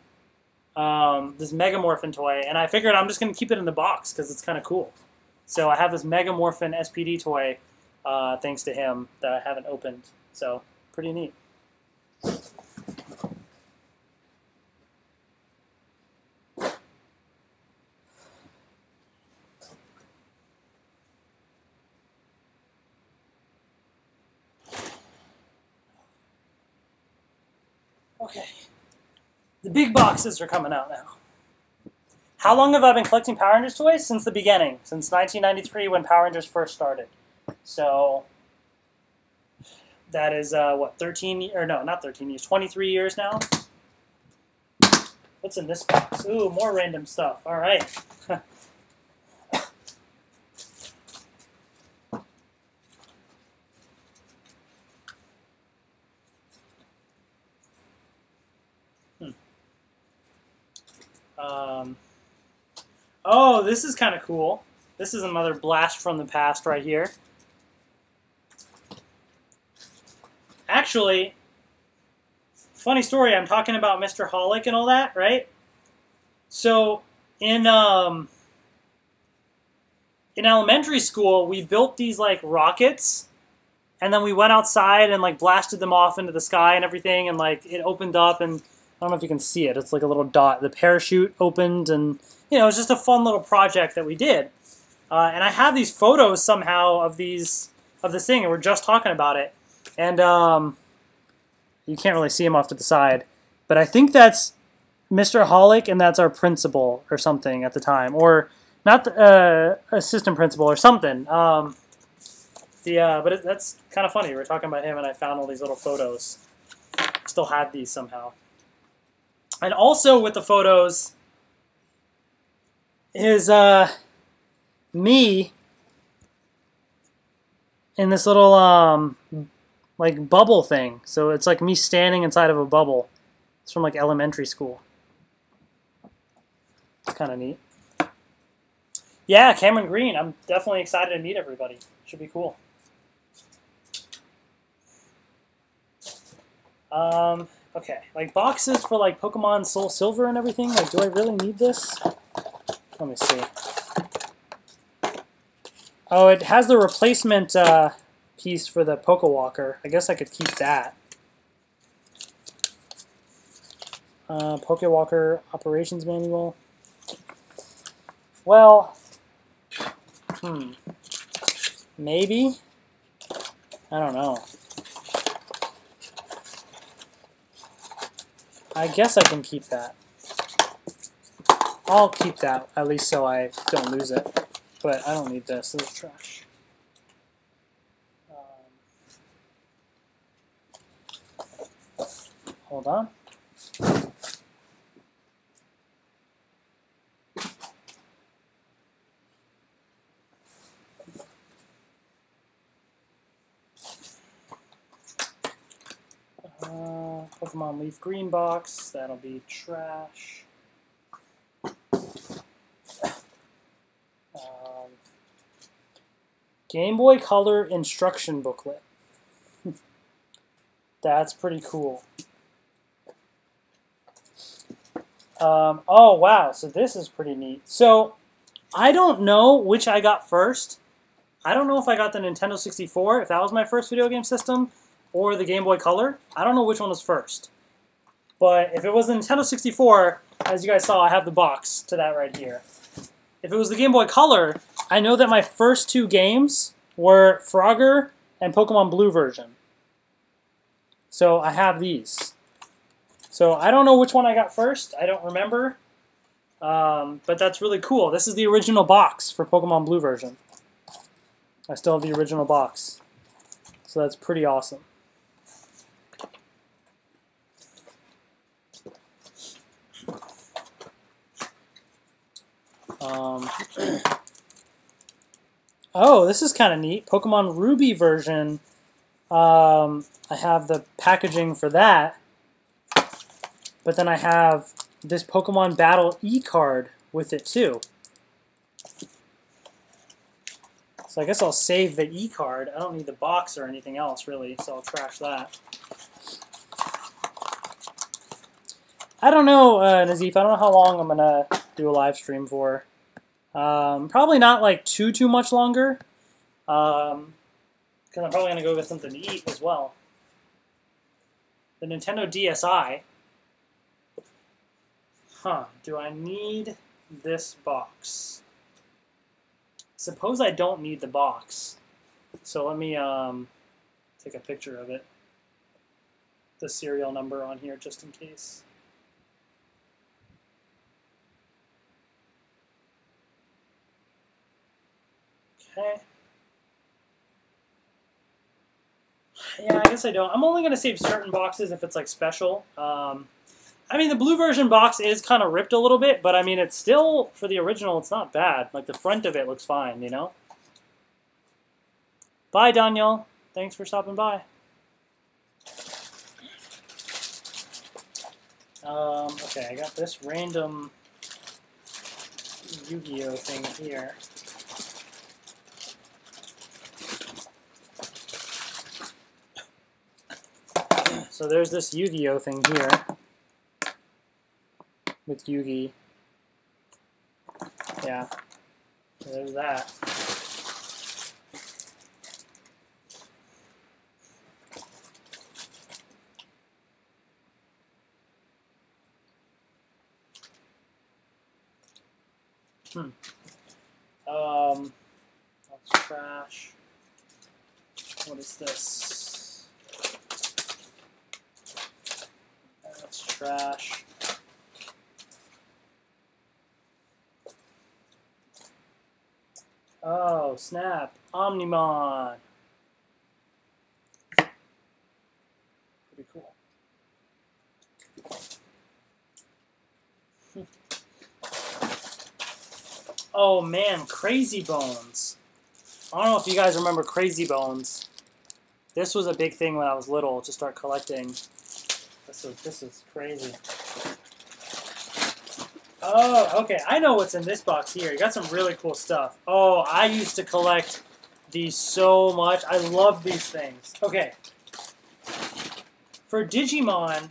um, this Megamorphin toy, and I figured I'm just going to keep it in the box because it's kind of cool. So I have this Megamorphin SPD toy, uh, thanks to him, that I haven't opened. So pretty neat. Okay. The big boxes are coming out now. How long have I been collecting Power Rangers toys? Since the beginning, since 1993 when Power Rangers first started. So that is uh, what 13 or no, not 13 years, 23 years now. What's in this box? Ooh, more random stuff. All right. Um, oh, this is kind of cool. This is another blast from the past right here. Actually, funny story, I'm talking about Mr. Holic and all that, right? So, in, um, in elementary school, we built these, like, rockets, and then we went outside and, like, blasted them off into the sky and everything, and, like, it opened up, and I don't know if you can see it. It's like a little dot. The parachute opened, and you know, it was just a fun little project that we did. Uh, and I have these photos somehow of these of this thing, and we're just talking about it. And um, you can't really see him off to the side, but I think that's Mr. Holic, and that's our principal or something at the time, or not the uh, assistant principal or something. Um, the uh, but it, that's kind of funny. We are talking about him, and I found all these little photos. Still had these somehow. And also with the photos is uh, me in this little um, like bubble thing. So it's like me standing inside of a bubble. It's from like elementary school. It's kind of neat. Yeah, Cameron Green. I'm definitely excited to meet everybody. Should be cool. Um, Okay, like boxes for like Pokemon Soul Silver and everything. Like, do I really need this? Let me see. Oh, it has the replacement uh, piece for the Pokewalker. I guess I could keep that. Uh, Pokewalker Operations Manual. Well, hmm, maybe. I don't know. I guess I can keep that. I'll keep that, at least so I don't lose it. But I don't need this. This is trash. Um, hold on. Uh, Pokemon Leaf Green box. That'll be trash. Um, Game Boy Color instruction booklet. That's pretty cool. Um, oh, wow. So this is pretty neat. So I don't know which I got first. I don't know if I got the Nintendo 64, if that was my first video game system, or the Game Boy Color. I don't know which one was first. But if it was the Nintendo 64, as you guys saw, I have the box to that right here. If it was the Game Boy Color, I know that my first two games were Frogger and Pokemon Blue version. So I have these. So I don't know which one I got first. I don't remember. Um, but that's really cool. This is the original box for Pokemon Blue version. I still have the original box. So that's pretty awesome. Um, oh, this is kind of neat. Pokemon Ruby version. Um, I have the packaging for that. But then I have this Pokemon Battle e-card with it too. So I guess I'll save the e-card. I don't need the box or anything else really, so I'll trash that. I don't know, uh, Nazif. I don't know how long I'm gonna do a live stream for. Um, probably not like too too much longer, because um, I'm probably gonna go get something to eat as well. The Nintendo DSi. Huh? Do I need this box? Suppose I don't need the box. So let me um, take a picture of it. The serial number on here just in case. Okay. Yeah, I guess I don't. I'm only going to save certain boxes if it's like special. Um, I mean, the blue version box is kind of ripped a little bit, but I mean, it's still, for the original, it's not bad. Like, the front of it looks fine, you know? Bye, Daniel. Thanks for stopping by. Um, okay, I got this random Yu-Gi-Oh thing here. So there's this Yu-Gi-Oh thing here with Yugi. Yeah, there's that. Hmm. Um, that's trash. What is this? That's trash. Oh, snap. Omnimon. Pretty cool. oh man, Crazy Bones. I don't know if you guys remember Crazy Bones. This was a big thing when I was little to start collecting this is this is crazy. Oh, okay. I know what's in this box here. You got some really cool stuff. Oh, I used to collect these so much. I love these things. Okay. For Digimon,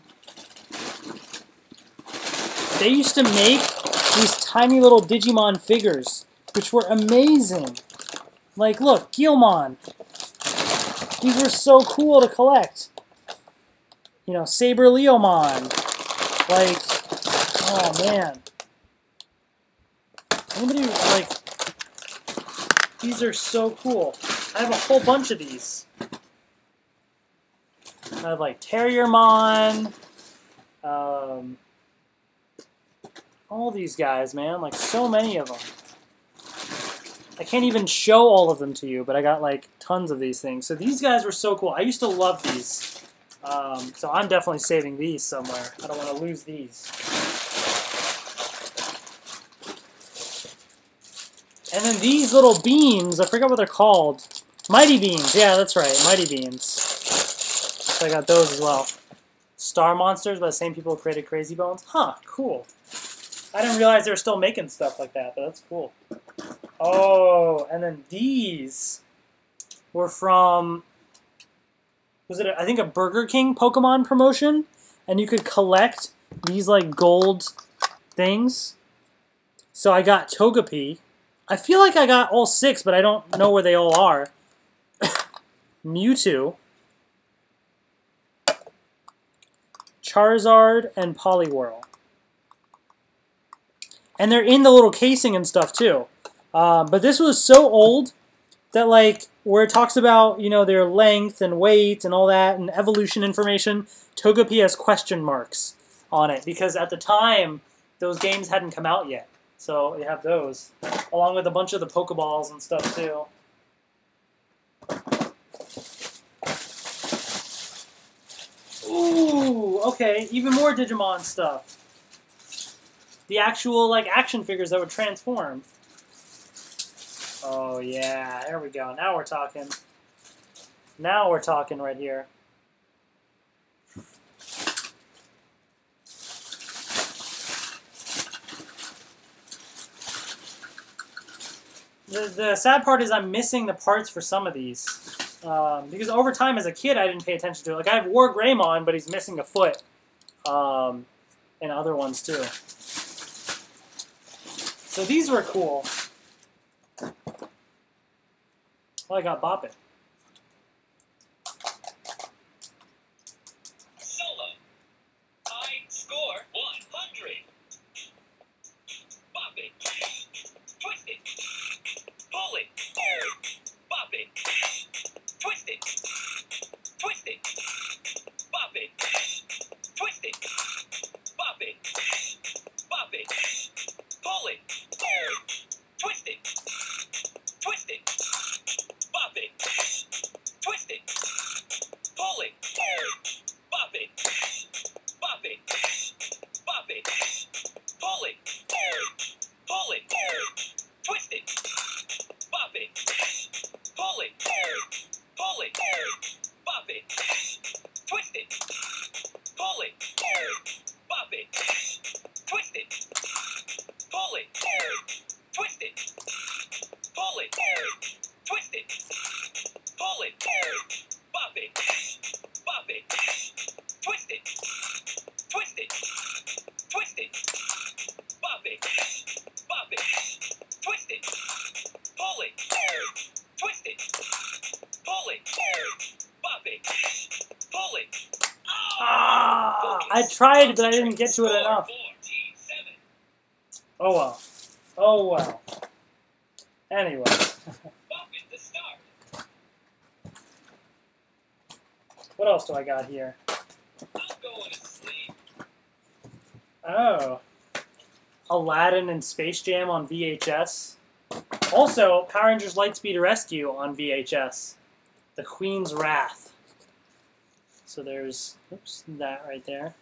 they used to make these tiny little Digimon figures, which were amazing. Like, look, Guilmon. These were so cool to collect you know, Saber Leomon. Like, oh man. Anybody, like, these are so cool. I have a whole bunch of these. I have like Terriermon, um, all these guys, man, like so many of them. I can't even show all of them to you, but I got like tons of these things. So these guys were so cool. I used to love these. Um, so I'm definitely saving these somewhere. I don't want to lose these. And then these little beams, I forget what they're called. Mighty Beanz, yeah, that's right, Mighty Beanz. So I got those as well. Star Monsters by the same people who created Crazy Bones. Huh, cool. I didn't realize they were still making stuff like that, but that's cool. Oh, and then these were from was it a, I think a Burger King Pokemon promotion, and you could collect these like gold things. So I got Togepi. I feel like I got all six, but I don't know where they all are. Mewtwo, Charizard, and Poliwhirl. And they're in the little casing and stuff too. Uh, but this was so old that like where it talks about you know their length and weight and all that and evolution information, Togepi has question marks. on it because at the time those games hadn't come out yet. So you have those, along with a bunch of the Pokeballs and stuff too. Ooh, okay, even more Digimon stuff. The actual like action figures that would transform. Oh yeah, there we go. Now we're talking. Now we're talking right here. The, the sad part is I'm missing the parts for some of these. Um, because over time as a kid I didn't pay attention to it. Like I have War Greymon, but he's missing a foot. Um, and other ones too. So these were cool. Well, I got Bop didn't get to it enough. Oh well. Oh well. Anyway. What else do I got here? Oh. Aladdin and Space Jam on VHS. Also, Power Rangers Lightspeed Rescue on VHS. The Queen's Wrath. So there's, oops, that right there.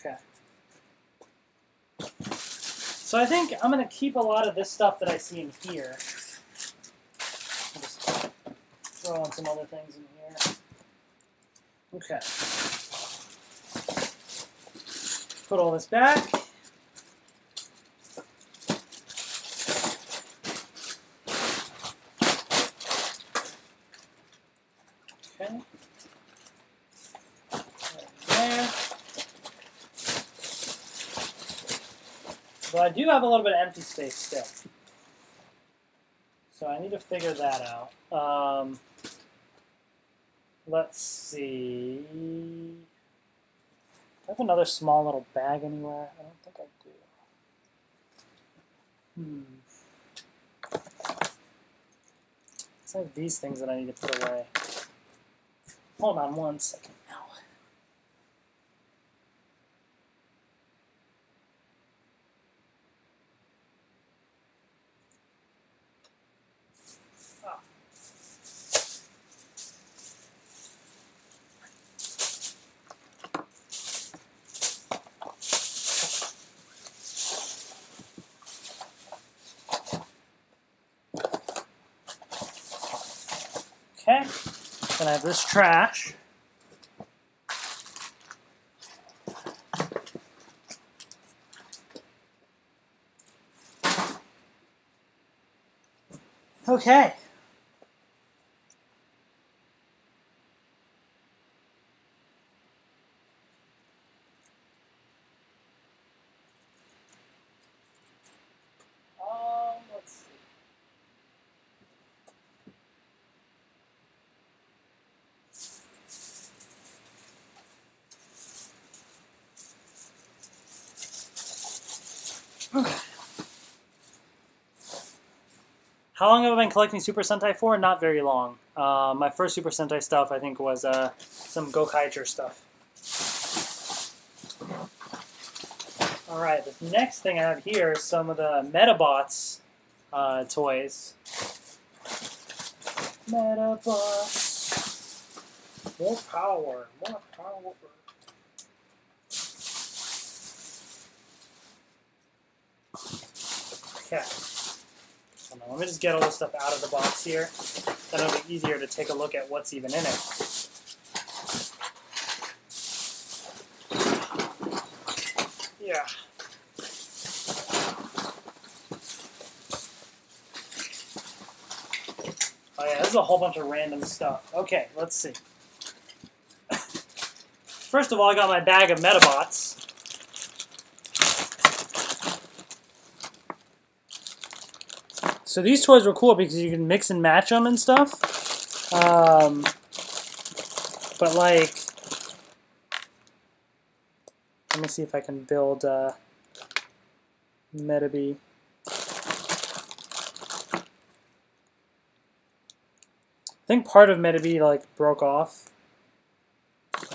Okay. So I think I'm going to keep a lot of this stuff that I see in here. I'll just throw in some other things in here. Okay. Put all this back. Okay. Right there. But I do have a little bit of empty space still. So I need to figure that out. Um, let's see. Do I have another small little bag anywhere? I don't think I do. Hmm. I have these things that I need to put away. Hold on one second. I have this trash. Okay. How long have I been collecting Super Sentai for? Not very long. Uh, my first Super Sentai stuff, I think, was uh, some Gokaiger stuff. Alright, the next thing I have here is some of the Medabots uh, toys. Medabots. More power, more power. Okay. Let me just get all this stuff out of the box here. Then it'll be easier to take a look at what's even in it. Yeah. Oh yeah, this is a whole bunch of random stuff. Okay, let's see. First of all, I got my bag of Medabots. So these toys were cool because you can mix and match them and stuff. Um, but like, let me see if I can build uh, Metabee. I think part of Metabee like broke off,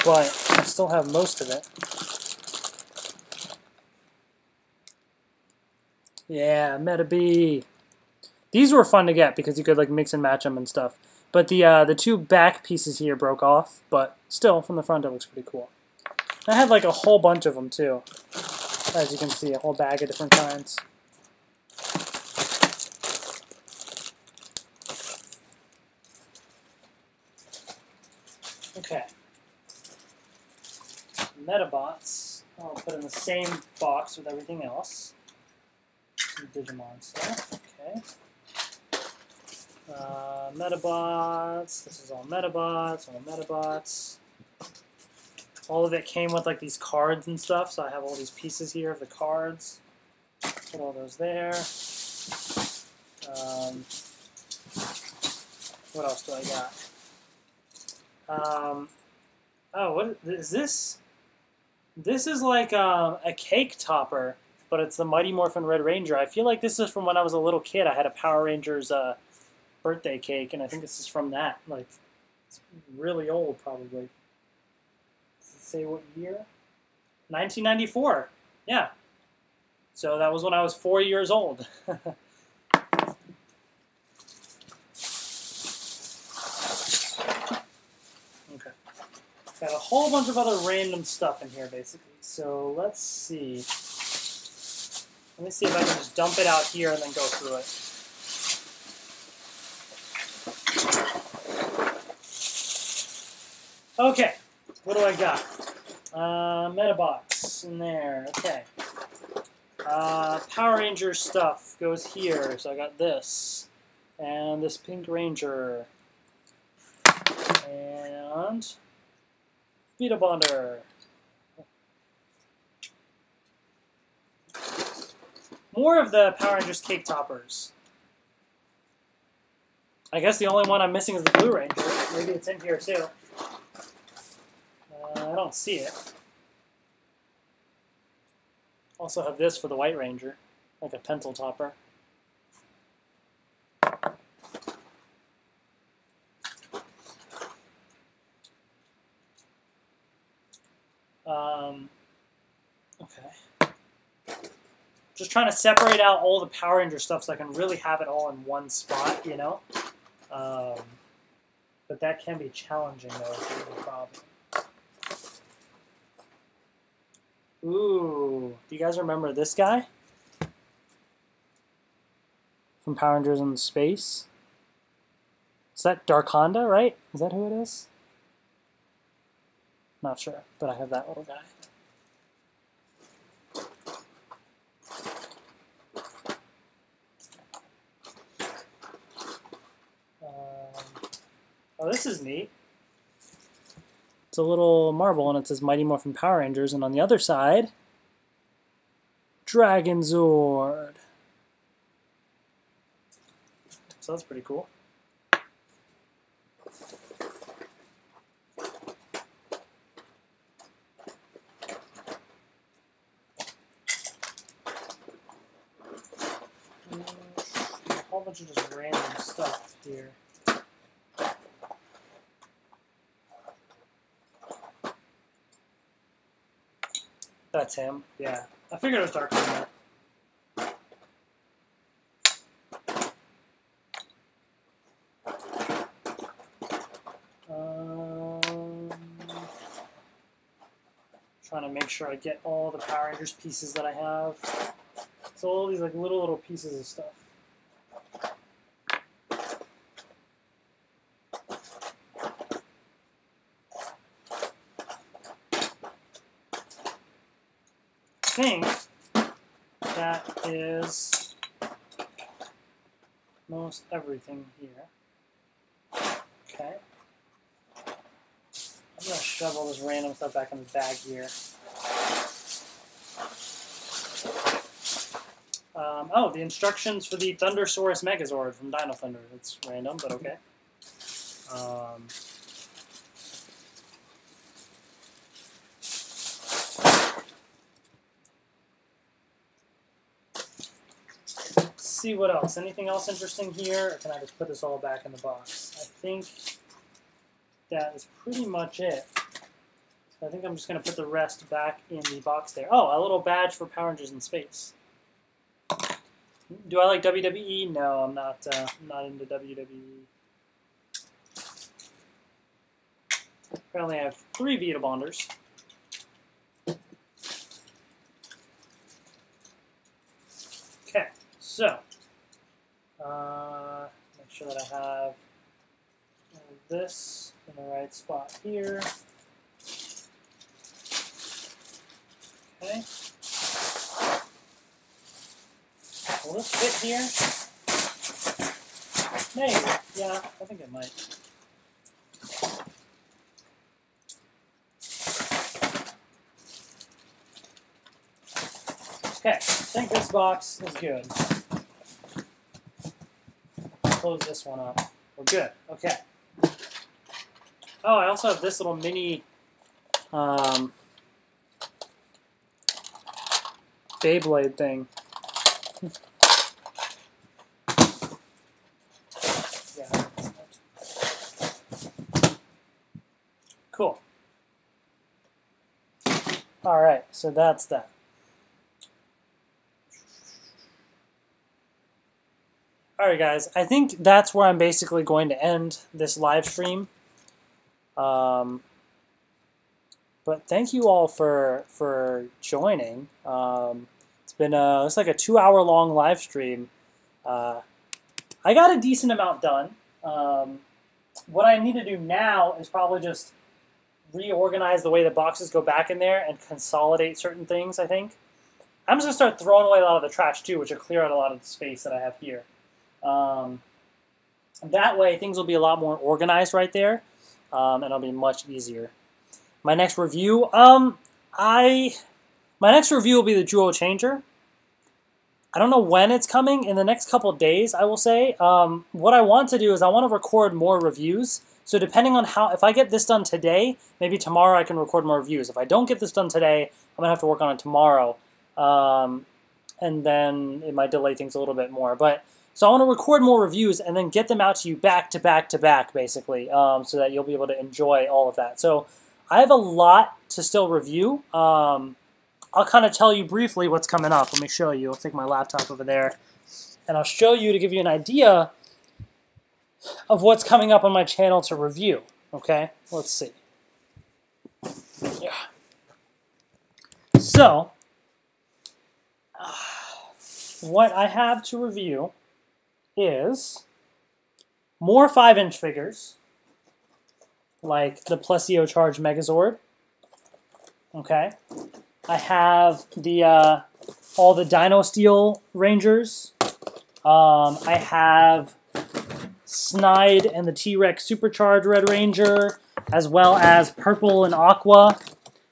but I still have most of it. Yeah, Metabee. These were fun to get because you could like mix and match them and stuff. But the uh, the two back pieces here broke off, but still from the front it looks pretty cool. I had like a whole bunch of them too, as you can see, a whole bag of different kinds. Okay. Medabots, I'll put in the same box with everything else. Some Digimon stuff, okay. Uh, Medabots, this is all Medabots, all Medabots. All of it came with like these cards and stuff, so I have all these pieces here of the cards. Put all those there. Um, what else do I got? Um, oh, what is this? This is like um, a cake topper, but it's the Mighty Morphin Red Ranger. I feel like this is from when I was a little kid. I had a Power Rangers uh, birthday cake, and I think this is from that. Like, it's really old, probably. Does it say what year? 1994. Yeah. So that was when I was four years old. okay. Got a whole bunch of other random stuff in here, basically. So let's see. Let me see if I can just dump it out here and then go through it. Okay, what do I got? Uh, Medabots in there. Okay. Uh, Power Ranger stuff goes here. So I got this. And this Pink Ranger. And Vita Bonder. More of the Power Rangers cake toppers. I guess the only one I'm missing is the Blue Ranger. Maybe it's in here too. I don't see it. Also have this for the White Ranger, like a pencil topper. Um, okay. Just trying to separate out all the Power Ranger stuff so I can really have it all in one spot, you know? Um, but that can be challenging, though, problem. Ooh, do you guys remember this guy? From Power Rangers in Space? Is that Darkonda, right? Is that who it is? Not sure, but I have that little guy. Um, oh, this is neat. It's a little marble and it says Mighty Morphin Power Rangers, and on the other side, Dragon Zord. So that's pretty cool. A whole bunch of just random stuff here. That's him. Yeah, I figured it was Dark Knight. Um, trying to make sure I get all the Power Rangers pieces that I have. So all these like little little pieces of stuff. I think that is most everything here. Okay. I'm gonna shove all this random stuff back in the bag here. Um, oh, the instructions for the Thundersaurus Megazord from Dino Thunder. It's random, but okay. Um, see what else. Anything else interesting here? Or can I just put this all back in the box? I think that is pretty much it. So I think I'm just going to put the rest back in the box there. Oh, a little badge for Power Rangers in Space. Do I like WWE? No, I'm not. Uh, not into WWE. Apparently, I have three Vita Bonders. Okay, so uh, make sure that I have this in the right spot here. Okay. Will this fit here? Maybe. Yeah, I think it might. Okay, I think this box is good. Close this one up. We're good. Okay. Oh, I also have this little mini um, Beyblade thing. yeah. Cool. All right, so that's that. All right, guys. I think that's where I'm basically going to end this live stream. Um, but thank you all for for joining. Um, it's been a it's like a two hour long live stream. Uh, I got a decent amount done. Um, what I need to do now is probably just reorganize the way the boxes go back in there and consolidate certain things. I think I'm just gonna start throwing away a lot of the trash too, which will clear out a lot of the space that I have here. Um, that way, things will be a lot more organized right there, um, and it'll be much easier. My next review, um, I, my next review will be the Zyuoh Changer. I don't know when it's coming. In the next couple days, I will say. Um, what I want to do is I want to record more reviews. So depending on how, if I get this done today, maybe tomorrow I can record more reviews. If I don't get this done today, I'm gonna have to work on it tomorrow, um, and then it might delay things a little bit more. But so I want to record more reviews and then get them out to you back to back to back, basically, um, so that you'll be able to enjoy all of that. So I have a lot to still review. Um, I'll kind of tell you briefly what's coming up. Let me show you. I'll take my laptop over there, and I'll show you to give you an idea of what's coming up on my channel to review. Okay, let's see. Yeah. So, uh, what I have to review is more 5 inch figures, like the Plesio Charge Megazord. Okay. I have the uh, all the Dino Steel Rangers. Um, I have Snide and the T-Rex Supercharged Red Ranger, as well as Purple and Aqua.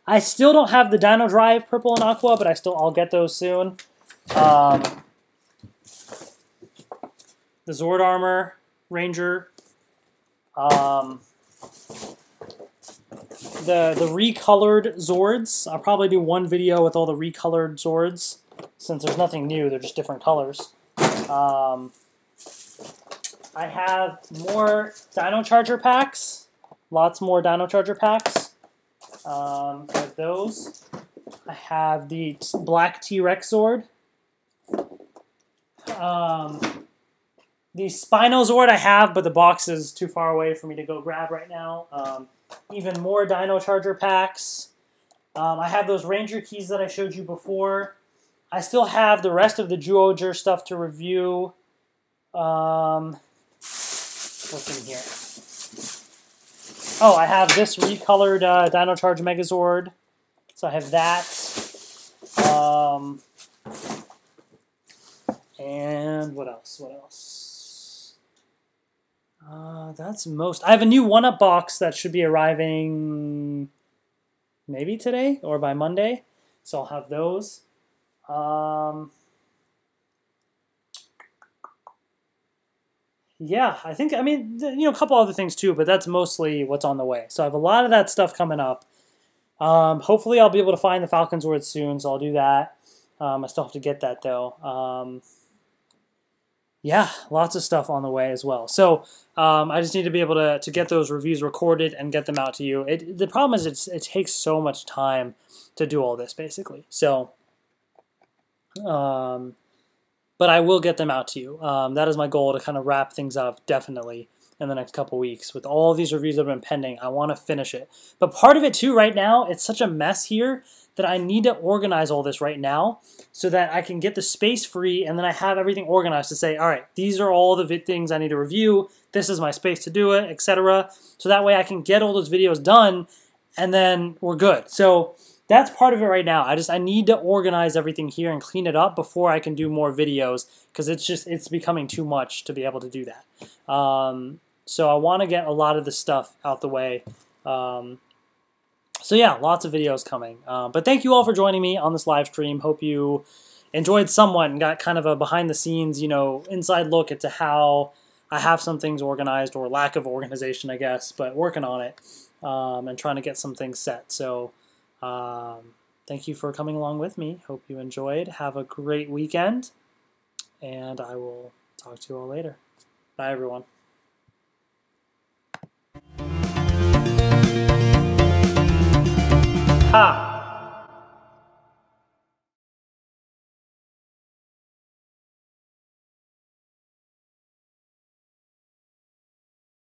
I still don't have the Dino Drive Purple and Aqua, but I still I'll get those soon. Um, the Zord Armor Ranger. Um, the the recolored Zords. I'll probably do one video with all the recolored Zords, since there's nothing new. They're just different colors. Um, I have more Dino Charger packs. Lots more Dino Charger packs. Um, with those, I have the Black T Rex Zord. Um, the Spinozord I have, but the box is too far away for me to go grab right now. Um, even more Dino Charger packs. Um, I have those Ranger keys that I showed you before. I still have the rest of the Duoger stuff to review. Um, what's in here? Oh, I have this recolored uh, Dino Charge Megazord. So I have that. Um, and what else? What else? Uh, that's most. I have a new one up box that should be arriving maybe today or by Monday. So I'll have those. Um, yeah, I think, I mean, you know, a couple other things too, but that's mostly what's on the way. So I have a lot of that stuff coming up. Um, hopefully, I'll be able to find the Falconzord soon, so I'll do that. Um, I still have to get that though. Yeah, lots of stuff on the way as well. So um, I just need to be able to, to get those reviews recorded and get them out to you. It, the problem is it's, it takes so much time to do all this, basically. So, um, but I will get them out to you. Um, that is my goal to kind of wrap things up definitely in the next couple weeks with all these reviews that have been pending. I want to finish it. But part of it too, right now, it's such a mess here that I need to organize all this right now so that I can get the space free and then I have everything organized to say, all right, these are all the things I need to review. This is my space to do it, etc. So that way I can get all those videos done and then we're good. So that's part of it right now. I just I need to organize everything here and clean it up before I can do more videos because it's just it's becoming too much to be able to do that. Um, so I want to get a lot of the stuff out the way. Um, so yeah, lots of videos coming. Uh, but thank you all for joining me on this live stream. Hope you enjoyed somewhat and got kind of a behind the scenes, you know, inside look into how I have some things organized or lack of organization, I guess, but working on it um, and trying to get some things set. So um, thank you for coming along with me. Hope you enjoyed. Have a great weekend, and I will talk to you all later. Bye, everyone. ha.